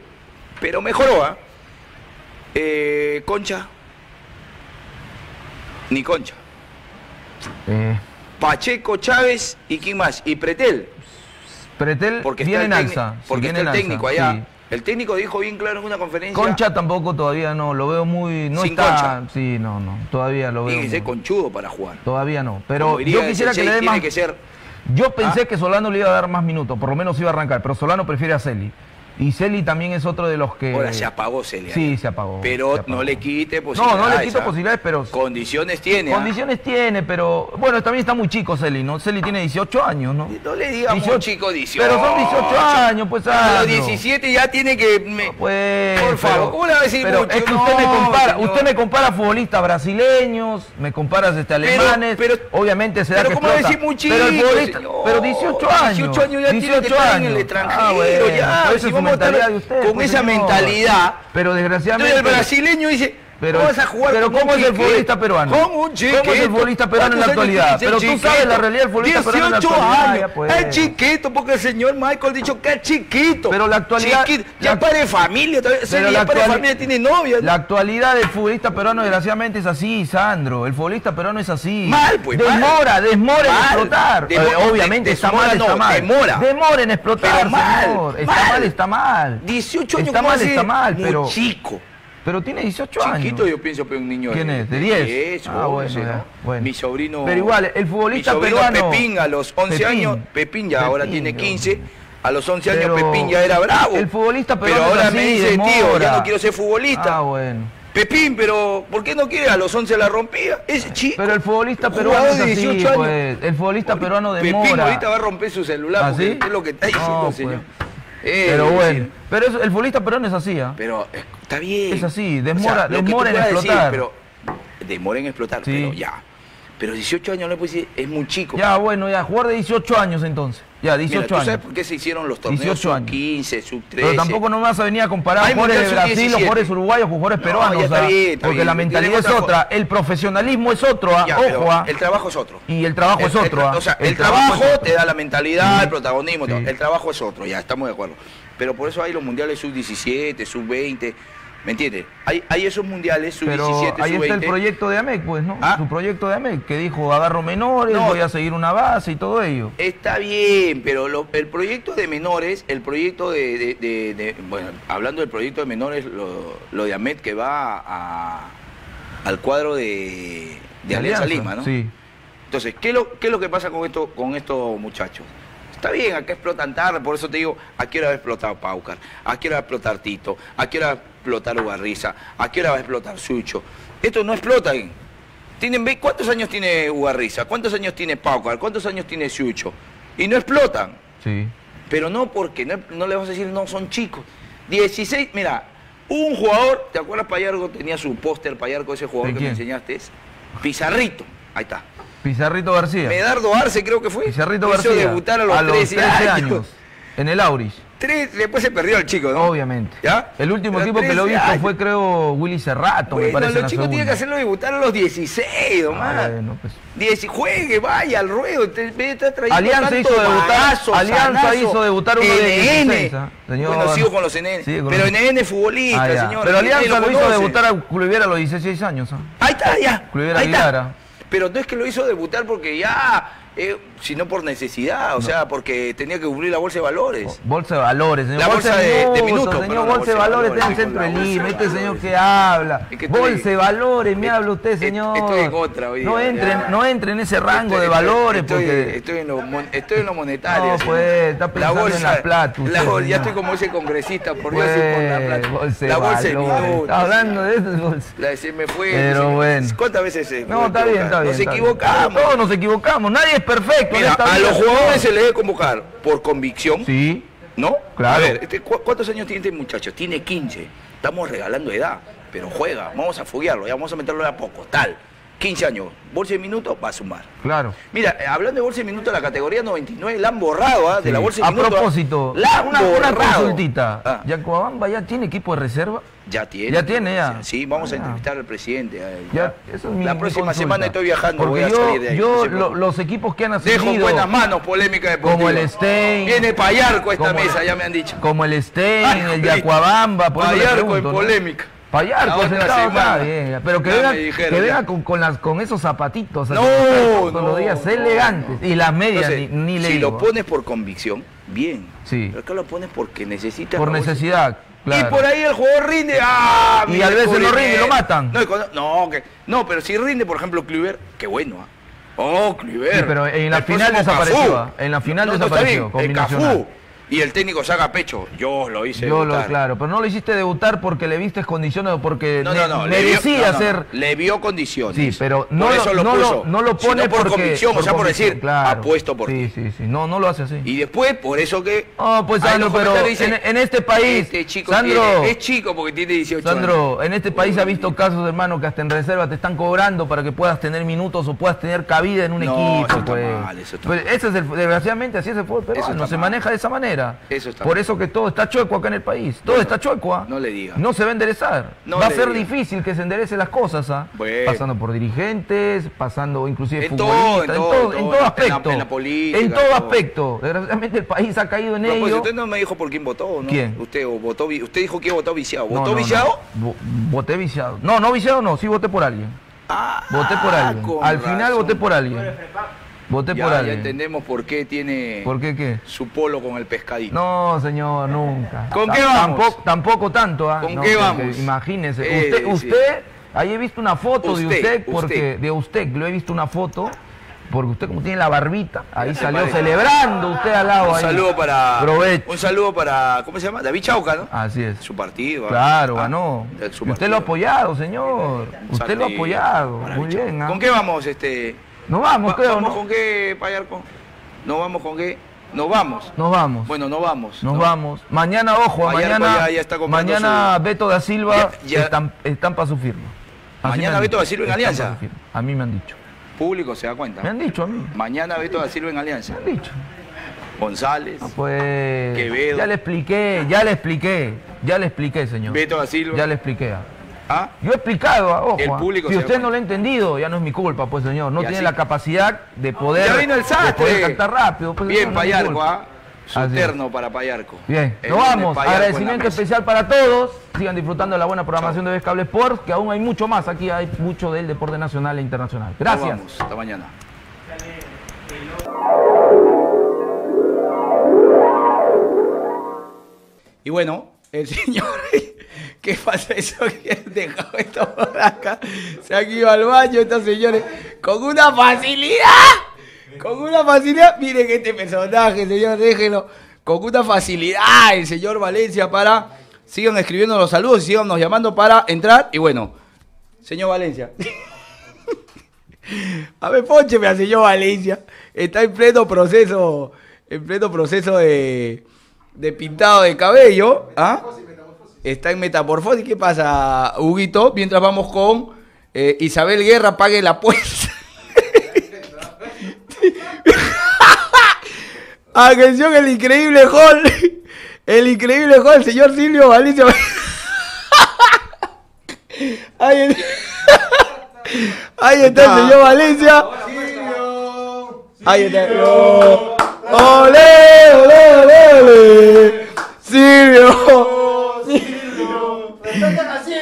Speaker 2: Pero mejoró, ¿ah? Eh, Concha. Ni Concha.
Speaker 3: Eh,
Speaker 2: Pacheco, Chávez y quién más. Y Pretel.
Speaker 3: Pretel
Speaker 2: Porque
Speaker 3: viene en
Speaker 2: está el, técnico-
Speaker 3: alza. sí,
Speaker 2: porque
Speaker 3: viene
Speaker 2: está el
Speaker 3: en
Speaker 2: técnico
Speaker 3: alza,
Speaker 2: allá.
Speaker 3: sí.
Speaker 2: El técnico dijo bien claro en una conferencia.
Speaker 3: Concha tampoco todavía no, lo veo muy... No
Speaker 2: Sin
Speaker 3: está,
Speaker 2: Concha.
Speaker 3: Sí, no, no, todavía lo veo.
Speaker 2: Tiene que ser conchudo para jugar.
Speaker 3: Todavía no. Pero yo quisiera que le dé más...
Speaker 2: que ser
Speaker 3: Yo pensé
Speaker 2: Ah.
Speaker 3: que Solano le iba a dar más minutos, por lo menos iba a arrancar, pero Solano prefiere a Celi. Y Celi también es otro de los que...
Speaker 2: Ahora se apagó Celia.
Speaker 3: Sí, se apagó.
Speaker 2: Pero
Speaker 3: se apagó.
Speaker 2: no le quite
Speaker 3: No,
Speaker 2: posibilidades.
Speaker 3: no le quito
Speaker 2: ¿ah?
Speaker 3: posibilidades, pero...
Speaker 2: Condiciones tiene. ¿ah?
Speaker 3: Condiciones tiene, pero... Bueno, también está muy chico Celi, ¿no? Celi tiene 18 años, ¿no?
Speaker 2: No le digamos
Speaker 3: 18,
Speaker 2: chico 18.
Speaker 3: Pero son 18 años, pues,
Speaker 2: A los
Speaker 3: Sandro.
Speaker 2: 17 ya tiene que... me-
Speaker 3: Pues,
Speaker 2: Por favor, ¿cómo le va a decir
Speaker 3: pero
Speaker 2: mucho?
Speaker 3: Es que
Speaker 2: No,
Speaker 3: usted me compara, usted me compara futbolistas brasileños, me comparas este, alemanes,
Speaker 2: pero-
Speaker 3: obviamente se da
Speaker 2: pero
Speaker 3: que
Speaker 2: ¿cómo decir muy chico,
Speaker 3: pero el futbolista, pero 18 años.
Speaker 2: 18 años ya tiene que estar en el extranjero,
Speaker 3: Ah, bueno,
Speaker 2: ya, si
Speaker 3: esa es mentalidad de usted.
Speaker 2: con
Speaker 3: pues,
Speaker 2: esa
Speaker 3: señor.
Speaker 2: mentalidad.
Speaker 3: Pero
Speaker 2: Entonces
Speaker 3: desgraciadamente
Speaker 2: el brasileño dice,
Speaker 3: pero,
Speaker 2: vas a jugar
Speaker 3: pero ¿cómo es el futbolista peruano?
Speaker 2: Como un
Speaker 3: ¿Cómo es el futbolista peruano en la
Speaker 2: ¿Cuántos años
Speaker 3: actualidad? Pero tú sabes la realidad del futbolista peruano en la
Speaker 2: 18
Speaker 3: actualidad.
Speaker 2: años.
Speaker 3: ya, pues.
Speaker 2: Es chiquito porque el señor Michael ha dicho que es chiquito.
Speaker 3: Pero la actualidad-
Speaker 2: Chiquito. Ya
Speaker 3: la-
Speaker 2: padre de familia. ya
Speaker 3: la
Speaker 2: padre de familia tiene novia.
Speaker 3: La actualidad del futbolista peruano desgraciadamente es así, Sandro. El futbolista peruano es así.
Speaker 2: Mal, pues,
Speaker 3: Demora,
Speaker 2: mal.
Speaker 3: demora en
Speaker 2: Mal.
Speaker 3: explotar. Eh, obviamente
Speaker 2: de-
Speaker 3: está mal,
Speaker 2: no,
Speaker 3: está mal.
Speaker 2: demora.
Speaker 3: Demora en explotar. Está
Speaker 2: mal.
Speaker 3: está mal.
Speaker 2: 18 años
Speaker 3: Está
Speaker 2: ¿cómo
Speaker 3: mal, está mal, pero...
Speaker 2: chico.
Speaker 3: Pero tiene 18
Speaker 2: Chiquito
Speaker 3: años.
Speaker 2: yo pienso que un niño
Speaker 3: ¿Quién es? ¿De 10?
Speaker 2: 10,
Speaker 3: Ah, bueno.
Speaker 2: Mi sobrino...
Speaker 3: Pero igual, el futbolista peruano-
Speaker 2: Pepín a los 11
Speaker 3: Pepín.
Speaker 2: años, Pepín ya ahora
Speaker 3: Pepín,
Speaker 2: tiene
Speaker 3: no.
Speaker 2: 15, a los 11 años
Speaker 3: Pero
Speaker 2: Pepín ya era bravo.
Speaker 3: el futbolista
Speaker 2: Pero
Speaker 3: peruano es
Speaker 2: ahora
Speaker 3: así,
Speaker 2: me dice, tío, ya no quiero ser futbolista.
Speaker 3: Ah, bueno.
Speaker 2: Pepín, pero ¿por qué no quiere? A los 11 la rompía. Ese chico.
Speaker 3: Pero el futbolista peruano es
Speaker 2: de
Speaker 3: así,
Speaker 2: 18 años.
Speaker 3: pues. El futbolista peruano
Speaker 2: Pepín
Speaker 3: demora.
Speaker 2: ahorita va a romper su celular
Speaker 3: ¿Ah,
Speaker 2: porque
Speaker 3: sí?
Speaker 2: es lo que está diciendo
Speaker 3: No,
Speaker 2: el señor. Eh,
Speaker 3: Pero
Speaker 2: es
Speaker 3: bueno.
Speaker 2: decir,
Speaker 3: Pero eso- el futbolista peruano es así, ¿ah?
Speaker 2: Pero eh, está bien.
Speaker 3: Es así,
Speaker 2: O
Speaker 3: demora-
Speaker 2: tú
Speaker 3: demora en
Speaker 2: puedas decir,
Speaker 3: explotar.
Speaker 2: pero demora en explotar,
Speaker 3: Sí.
Speaker 2: pero ya. Pero 18 años no le puedes decir, es muy chico.
Speaker 3: Ya, bueno, ya, jugar de 18 años entonces. Ya, 18
Speaker 2: Mira, ¿tú
Speaker 3: años.
Speaker 2: sabes por qué se hicieron los torneos
Speaker 3: 18 años.
Speaker 2: sub 15, sub 13?
Speaker 3: Pero tampoco no me vas a venir a comparar
Speaker 2: Hay
Speaker 3: jugadores de Brasil o
Speaker 2: sub-17.
Speaker 3: jugadores uruguayos jugadores
Speaker 2: No,
Speaker 3: peruanos. porque
Speaker 2: bien.
Speaker 3: la mentalidad es
Speaker 2: otra
Speaker 3: el profesionalismo es otro, ¿ah?
Speaker 2: Ya,
Speaker 3: ojo, ¿ah?
Speaker 2: el trabajo es otro.
Speaker 3: y el trabajo es
Speaker 2: El- el
Speaker 3: otro.
Speaker 2: tra-
Speaker 3: ¿ah?
Speaker 2: o sea, el,
Speaker 3: trabajo
Speaker 2: te da la mentalidad,
Speaker 3: Sí.
Speaker 2: el protagonismo,
Speaker 3: Sí.
Speaker 2: el trabajo es otro, ya estamos de acuerdo. Pero por eso hay los mundiales sub-17, sub-20, ¿me entiendes? Hay, hay esos mundiales
Speaker 3: Pero
Speaker 2: sub-17,
Speaker 3: ahí está el
Speaker 2: sub-20.
Speaker 3: proyecto de AMEC, pues, ¿no?
Speaker 2: ¿Ah?
Speaker 3: Su proyecto de AMEC, que dijo, agarro menores,
Speaker 2: No.
Speaker 3: voy a seguir una base y todo ello.
Speaker 2: Está bien, pero lo- el proyecto de menores, el proyecto de, de- de- de- bueno, hablando del proyecto de menores, lo, lo de Ahmed que va a- al cuadro de, de Alianza, Lima, ¿no?
Speaker 3: Sí.
Speaker 2: Entonces, ¿qué es lo, qué es lo que pasa con, esto, con estos muchachos? Está bien, acá explotan tarde, por eso te digo, ¿a qué hora va a explotar Paucar? ¿A qué hora va a explotar Tito? ¿A qué hora va a explotar Ugarriza? ¿A qué hora va a explotar Sucho? Estos no explotan. Tienen, ve- ¿Cuántos años tiene Ugarriza? ¿Cuántos años tiene Paucar? ¿Cuántos años tiene Sucho? Y no explotan.
Speaker 3: Sí.
Speaker 2: Pero no porque, no, no le vas a decir, no, son chicos. 16, mira, un jugador, ¿te acuerdas Payargo? Tenía su póster, Payargo, ese jugador
Speaker 3: ¿De
Speaker 2: que me enseñaste. Pizarrito, ahí está.
Speaker 3: Pizarrito García.
Speaker 2: Medardo Arce creo que fue.
Speaker 3: Pizarrito
Speaker 2: Hizo
Speaker 3: García.
Speaker 2: debutar a los, 13, años.
Speaker 3: En el Auris.
Speaker 2: Tres, después se perdió el chico, ¿no?
Speaker 3: Obviamente.
Speaker 2: ¿Ya?
Speaker 3: El último tipo que lo he
Speaker 2: 13
Speaker 3: visto
Speaker 2: años.
Speaker 3: fue, creo, Willy Cerrato, me
Speaker 2: Bueno,
Speaker 3: parece. en
Speaker 2: los chicos tienen que hacerlo debutar a los 16,
Speaker 3: Ah,
Speaker 2: nomás.
Speaker 3: bueno, pues.
Speaker 2: 10 juegue, vaya al ruedo. Te, está
Speaker 3: Alianza
Speaker 2: tanto
Speaker 3: hizo debutar-
Speaker 2: bagazo,
Speaker 3: Alianza
Speaker 2: sanazo.
Speaker 3: hizo debutar uno de
Speaker 2: NN.
Speaker 3: 16, ¿ah? Señor.
Speaker 2: Bueno, sigo con los NN.
Speaker 3: Sigue con
Speaker 2: pero
Speaker 3: los-
Speaker 2: NN es futbolista,
Speaker 3: Ah,
Speaker 2: señor.
Speaker 3: Pero Alianza lo hizo
Speaker 2: conoce.
Speaker 3: debutar a Cluiviera a los 16 años. ¿ah?
Speaker 2: Ahí está, ya.
Speaker 3: Cluivera
Speaker 2: Ahí está.
Speaker 3: ¿ah?
Speaker 2: Pero no es que lo hizo debutar porque ya eh, sino por necesidad, o sea, porque tenía que cubrir la bolsa de valores.
Speaker 3: Bolsa de valores, señor.
Speaker 2: La bolsa de- de minutos,
Speaker 3: señor,
Speaker 2: perdón, la
Speaker 3: bolsa de
Speaker 2: bolsa de
Speaker 3: valores está en centro de
Speaker 2: La bolsa
Speaker 3: Lima.
Speaker 2: de
Speaker 3: Este señor que habla.
Speaker 2: Es que estoy-
Speaker 3: bolsa de valores, me habla usted, señor.
Speaker 2: estoy en otra hoy
Speaker 3: no entre,
Speaker 2: ya.
Speaker 3: no entre en ese rango
Speaker 2: Estoy-
Speaker 3: de valores
Speaker 2: estoy,
Speaker 3: porque.
Speaker 2: estoy en lo, estoy en lo monetario.
Speaker 3: No, pues, está pensando en la plata,
Speaker 2: la
Speaker 3: usted,
Speaker 2: bol- ya estoy como ese congresista, por Dios,
Speaker 3: Pues,
Speaker 2: por la plata.
Speaker 3: bolsa de
Speaker 2: la bolsa de
Speaker 3: valores.
Speaker 2: minutos.
Speaker 3: Está hablando de eso. bolsa.
Speaker 2: La, se me fue.
Speaker 3: Pero bueno.
Speaker 2: ¿Cuántas veces se
Speaker 3: No, está bien, está bien.
Speaker 2: Nos equivocamos.
Speaker 3: Todos nos equivocamos. Nadie es perfecto.
Speaker 2: Mira, a los jugadores se les debe convocar por convicción,
Speaker 3: Sí.
Speaker 2: ¿no?
Speaker 3: Claro.
Speaker 2: A ver, este, ¿cu- ¿cuántos años tiene este muchacho? Tiene 15. Estamos regalando edad, pero juega. Vamos a foguearlo, ya vamos a meterlo de a poco. Tal. 15 años. Bolsa de minutos va a sumar.
Speaker 3: Claro.
Speaker 2: Mira, eh, hablando de bolsa de minutos, la categoría 99 la han borrado, ¿ah? De
Speaker 3: Sí.
Speaker 2: la bolsa de
Speaker 3: A
Speaker 2: minutos. ¿ah?
Speaker 3: propósito,
Speaker 2: la han
Speaker 3: una, una
Speaker 2: borrado.
Speaker 3: consultita.
Speaker 2: Ah,
Speaker 3: ¿Yacuabamba ya tiene equipo de reserva?
Speaker 2: Ya tiene.
Speaker 3: Ya tiene, ya.
Speaker 2: Sí, vamos a
Speaker 3: Ah.
Speaker 2: entrevistar al presidente. eh,
Speaker 3: Ya, eso es mi-
Speaker 2: la próxima semana estoy viajando,
Speaker 3: Porque
Speaker 2: voy a
Speaker 3: yo,
Speaker 2: salir de ahí.
Speaker 3: yo
Speaker 2: no
Speaker 3: lo- los equipos que han
Speaker 2: Dejo
Speaker 3: ascendido,
Speaker 2: en buenas manos polémica deportiva.
Speaker 3: como el Stein,
Speaker 2: Viene Payarco a esta
Speaker 3: como-
Speaker 2: mesa, ya me han dicho.
Speaker 3: como el Stein,
Speaker 2: Ay,
Speaker 3: el. Yacuabamba,
Speaker 2: Payarco en polémica.
Speaker 3: Payarco, sentado acá,
Speaker 2: semana.
Speaker 3: bien, pero que venga,
Speaker 2: dijeron,
Speaker 3: que venga con, con las, con esos zapatitos,
Speaker 2: No,
Speaker 3: todos
Speaker 2: no,
Speaker 3: los días elegantes, y las medias
Speaker 2: Entonces,
Speaker 3: ni, ni le
Speaker 2: si
Speaker 3: digo.
Speaker 2: lo pones por convicción, bien.
Speaker 3: Sí.
Speaker 2: Pero acá lo pones porque necesitas.
Speaker 3: por necesidad, claro.
Speaker 2: Y por ahí el jugador rinde. ¡Ah!
Speaker 3: Y a veces no rinde,
Speaker 2: descubrimiento.
Speaker 3: lo matan.
Speaker 2: No, y cuando- no, que- no, pero si rinde, por ejemplo, Kluivert, qué bueno. ¿ah? Oh, Kluivert.
Speaker 3: Sí, pero en la
Speaker 2: El
Speaker 3: final desapareció. ¿ah? En la final
Speaker 2: No, no, está
Speaker 3: desapareció,
Speaker 2: bien, el. Cafú. Y el técnico saca pecho. Yo lo hice.
Speaker 3: Yo lo, claro, pero no lo hiciste debutar porque le viste condiciones o porque
Speaker 2: No, no, no. le vio- no, no. Le vio condiciones.
Speaker 3: Sí, pero no
Speaker 2: por
Speaker 3: lo-
Speaker 2: eso lo
Speaker 3: no lo-
Speaker 2: puso.
Speaker 3: no lo pone
Speaker 2: Sino por
Speaker 3: porque-
Speaker 2: convicción,
Speaker 3: por
Speaker 2: o sea, por decir,
Speaker 3: claro.
Speaker 2: apuesto por
Speaker 3: Sí, sí, sí, no, no lo hace así.
Speaker 2: Y después, por eso que.
Speaker 3: No, pues Sandro, pero
Speaker 2: dicen,
Speaker 3: en, en este país,
Speaker 2: Este chico
Speaker 3: Sandro,
Speaker 2: tiene- es chico porque tiene 18 años.
Speaker 3: Sandro, en este país ha visto casos, hermano, que hasta en reserva te están cobrando para que puedas tener minutos o puedas tener cabida en un
Speaker 2: No,
Speaker 3: equipo.
Speaker 2: eso está
Speaker 3: pues.
Speaker 2: mal, eso está
Speaker 3: Pues ese es el, desgraciadamente así es el fútbol peruano,
Speaker 2: está
Speaker 3: se
Speaker 2: mal.
Speaker 3: maneja de esa manera.
Speaker 2: Eso está
Speaker 3: Por eso que todo está chueco acá en el país, todo
Speaker 2: Bueno,
Speaker 3: está chueco. ¿ah?
Speaker 2: no le diga.
Speaker 3: No se va a enderezar.
Speaker 2: No
Speaker 3: va a ser
Speaker 2: diga.
Speaker 3: difícil que se enderecen las cosas, ¿ah?
Speaker 2: Bueno.
Speaker 3: pasando por dirigentes, pasando inclusive
Speaker 2: En todo,
Speaker 3: futbolistas,
Speaker 2: en todo,
Speaker 3: todo,
Speaker 2: en todo,
Speaker 3: todo
Speaker 2: en la-
Speaker 3: aspecto.
Speaker 2: en la política,
Speaker 3: En todo
Speaker 2: todo.
Speaker 3: aspecto. Desgraciadamente el país ha caído en
Speaker 2: No, pues
Speaker 3: ello.
Speaker 2: usted no me dijo por quién votó, ¿no?
Speaker 3: ¿Quién?
Speaker 2: Usted o votó, usted dijo que votó viciado. ¿Votó viciado?
Speaker 3: Vo- Voté viciado. No, no viciado no, sí voté por alguien.
Speaker 2: Ah,
Speaker 3: Voté por alguien. Al final voté por alguien. Voté
Speaker 2: Ya,
Speaker 3: por
Speaker 2: ya
Speaker 3: alguien.
Speaker 2: entendemos por qué tiene
Speaker 3: ¿Por qué qué?
Speaker 2: su polo con el pescadito.
Speaker 3: No, señor, nunca.
Speaker 2: ¿Con qué vamos?
Speaker 3: Tampoco, tampoco tanto, ¿ah?
Speaker 2: ¿Con
Speaker 3: No,
Speaker 2: qué vamos?
Speaker 3: Imagínese.
Speaker 2: Eh,
Speaker 3: usted,
Speaker 2: sí.
Speaker 3: usted, ahí he visto una foto de
Speaker 2: Usted,
Speaker 3: porque
Speaker 2: usted.
Speaker 3: de usted, lo he visto una foto, porque usted como tiene la barbita, ahí salió
Speaker 2: parece.
Speaker 3: celebrando usted al lado
Speaker 2: Un
Speaker 3: ahí.
Speaker 2: saludo para.
Speaker 3: Provecho.
Speaker 2: Un saludo para. ¿Cómo se llama? David Chauca, ¿no?
Speaker 3: Así es.
Speaker 2: Su partido. ¿ah?
Speaker 3: Claro,
Speaker 2: Ah,
Speaker 3: ganó. usted lo ha apoyado, señor. Usted lo ha apoyado. Muy bien. ¿ah?
Speaker 2: ¿Con qué vamos, este?
Speaker 3: Nos vamos,
Speaker 2: Va-
Speaker 3: creo,
Speaker 2: ¿Vamos
Speaker 3: ¿no?
Speaker 2: con qué, Payarco? ¿Nos vamos con qué? Nos vamos.
Speaker 3: Nos vamos.
Speaker 2: Bueno, no vamos.
Speaker 3: Nos
Speaker 2: ¿no?
Speaker 3: vamos. Mañana, ojo,
Speaker 2: Mañana
Speaker 3: mañana,
Speaker 2: ya- ya está
Speaker 3: mañana
Speaker 2: su-
Speaker 3: Beto da Silva
Speaker 2: Ya-
Speaker 3: estampa su firma. Así
Speaker 2: Mañana Beto da. Silva en Alianza.
Speaker 3: A mí me han dicho.
Speaker 2: Público se da cuenta.
Speaker 3: Me han dicho a mí.
Speaker 2: Mañana Beto da Silva en Alianza.
Speaker 3: Me han dicho.
Speaker 2: González,
Speaker 3: Pues
Speaker 2: Quevedo.
Speaker 3: ya le expliqué, ya le expliqué, ya le expliqué, señor.
Speaker 2: Beto da Silva.
Speaker 3: Ya le expliqué. Ah. Yo he explicado, ah, ojo.
Speaker 2: El
Speaker 3: ah.
Speaker 2: público
Speaker 3: si usted no lo ha entendido, ya no es mi culpa, pues señor. No tiene
Speaker 2: así-
Speaker 3: la capacidad de poder,
Speaker 2: Ya vino el
Speaker 3: de
Speaker 2: sastre.
Speaker 3: poder cantar rápido. Pues,
Speaker 2: Bien, Payarco. ¿ah? Su
Speaker 3: Así es.
Speaker 2: terno para Payarco.
Speaker 3: Bien, nos vamos. Agradecimiento especial para todos. Sigan disfrutando de la buena programación de Cable Sports, que aún hay mucho más. Aquí hay mucho del deporte nacional e internacional.
Speaker 2: Nos
Speaker 3: Gracias.
Speaker 2: vamos. Hasta mañana. Y bueno, el *laughs* señor, ¿qué pasa *laughs* eso que dejado esto por acá? Se han ido al baño estos señores con una facilidad, con una facilidad. Miren este personaje, señor, déjenlo, con una facilidad el señor Valencia para, sigan escribiendo los saludos y sigan nos llamando para entrar. Y bueno, señor Valencia. *laughs* A ver, poncheme al señor Valencia. Está en pleno proceso, en pleno proceso de, de pintado de cabello. ¿ah? Está en metamorfosis. ¿Qué pasa, Huguito? Mientras vamos con eh, Isabel Guerra, pague la apuesta. *laughs* Atención, el increíble hall. El increíble hall, señor Silvio Valencia. *laughs* Ahí está. Ahí está el señor Valencia. Ahí está. ¡Ole, ole, ole, ole! ¡Silvio!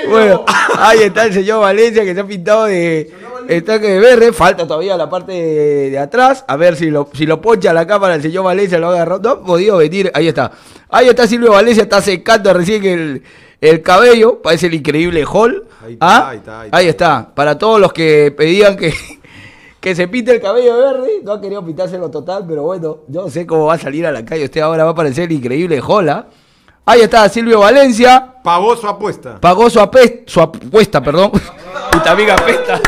Speaker 2: Bueno, *laughs* ahí está el señor Valencia que se ha pintado de, El tanque de verde, falta todavía la parte de, de atrás. A ver si lo, si lo poncha la cámara el señor Valencia, lo agarró. No ha podido venir. Ahí está. Ahí está Silvio Valencia, está secando recién el, el cabello. Parece el increíble Hall.
Speaker 5: Ahí está,
Speaker 2: ¿Ah?
Speaker 5: ahí está, ahí está.
Speaker 2: Ahí está. Para todos los que pedían que, *laughs* que se pinte el cabello verde, no ha querido pintárselo total, pero bueno, yo no sé cómo va a salir a la calle. Usted ahora va a parecer el increíble Hall. ¿Ah? Ahí está Silvio Valencia.
Speaker 5: Pagó su apuesta.
Speaker 2: Pagó su, apes- su apuesta, perdón. *laughs* Y también apesta.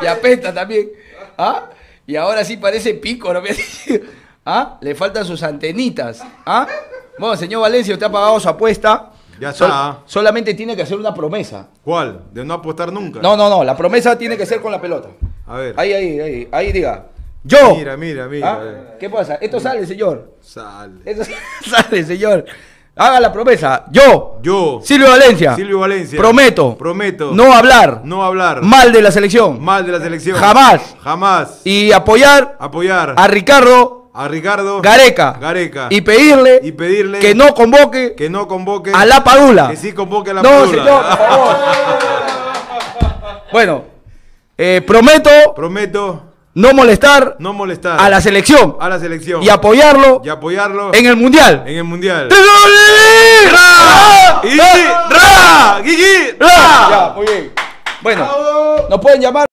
Speaker 2: Y apesta también. ¿Ah? Y ahora sí parece pico, ¿no? *laughs* ¿Ah? Le faltan sus antenitas. ¿Ah? Bueno, señor Valencia, usted ha pagado su apuesta.
Speaker 5: Ya está.
Speaker 2: solamente tiene que hacer una promesa.
Speaker 5: ¿Cuál? De no apostar nunca.
Speaker 2: No, no, no. La promesa tiene que ser con la pelota.
Speaker 5: A ver.
Speaker 2: Ahí, ahí, ahí. Ahí diga. Yo.
Speaker 5: Mira, mira, mira.
Speaker 2: ¿Ah? ¿Qué pasa? Esto sale, señor.
Speaker 5: Sale.
Speaker 2: Esto *laughs* sale, señor. Haga la promesa. Yo.
Speaker 5: Yo.
Speaker 2: Silvio Valencia.
Speaker 5: Silvio Valencia.
Speaker 2: Prometo.
Speaker 5: Prometo.
Speaker 2: No hablar.
Speaker 5: No hablar.
Speaker 2: Mal de la selección.
Speaker 5: Mal de la selección.
Speaker 2: Jamás.
Speaker 5: Jamás.
Speaker 2: Y apoyar
Speaker 5: Apoyar
Speaker 2: a Ricardo
Speaker 5: a Ricardo
Speaker 2: Gareca.
Speaker 5: Gareca.
Speaker 2: Y pedirle,
Speaker 5: Y pedirle
Speaker 2: que no convoque
Speaker 5: que no convoque
Speaker 2: a la Padula.
Speaker 5: Que sí convoque a la
Speaker 2: no,
Speaker 5: Padula.
Speaker 2: señor, por favor. *laughs* bueno, eh, prometo
Speaker 5: Prometo
Speaker 2: no molestar
Speaker 5: no molestar
Speaker 2: a la selección
Speaker 5: a la selección
Speaker 2: y apoyarlo
Speaker 5: y apoyarlo
Speaker 2: en el Mundial.
Speaker 5: en el mundial.
Speaker 2: ¡Ra!
Speaker 5: ¡Y ra! ¡Guigui! ¡Ra!
Speaker 2: Ya, muy bien. Bueno, nos pueden llamar.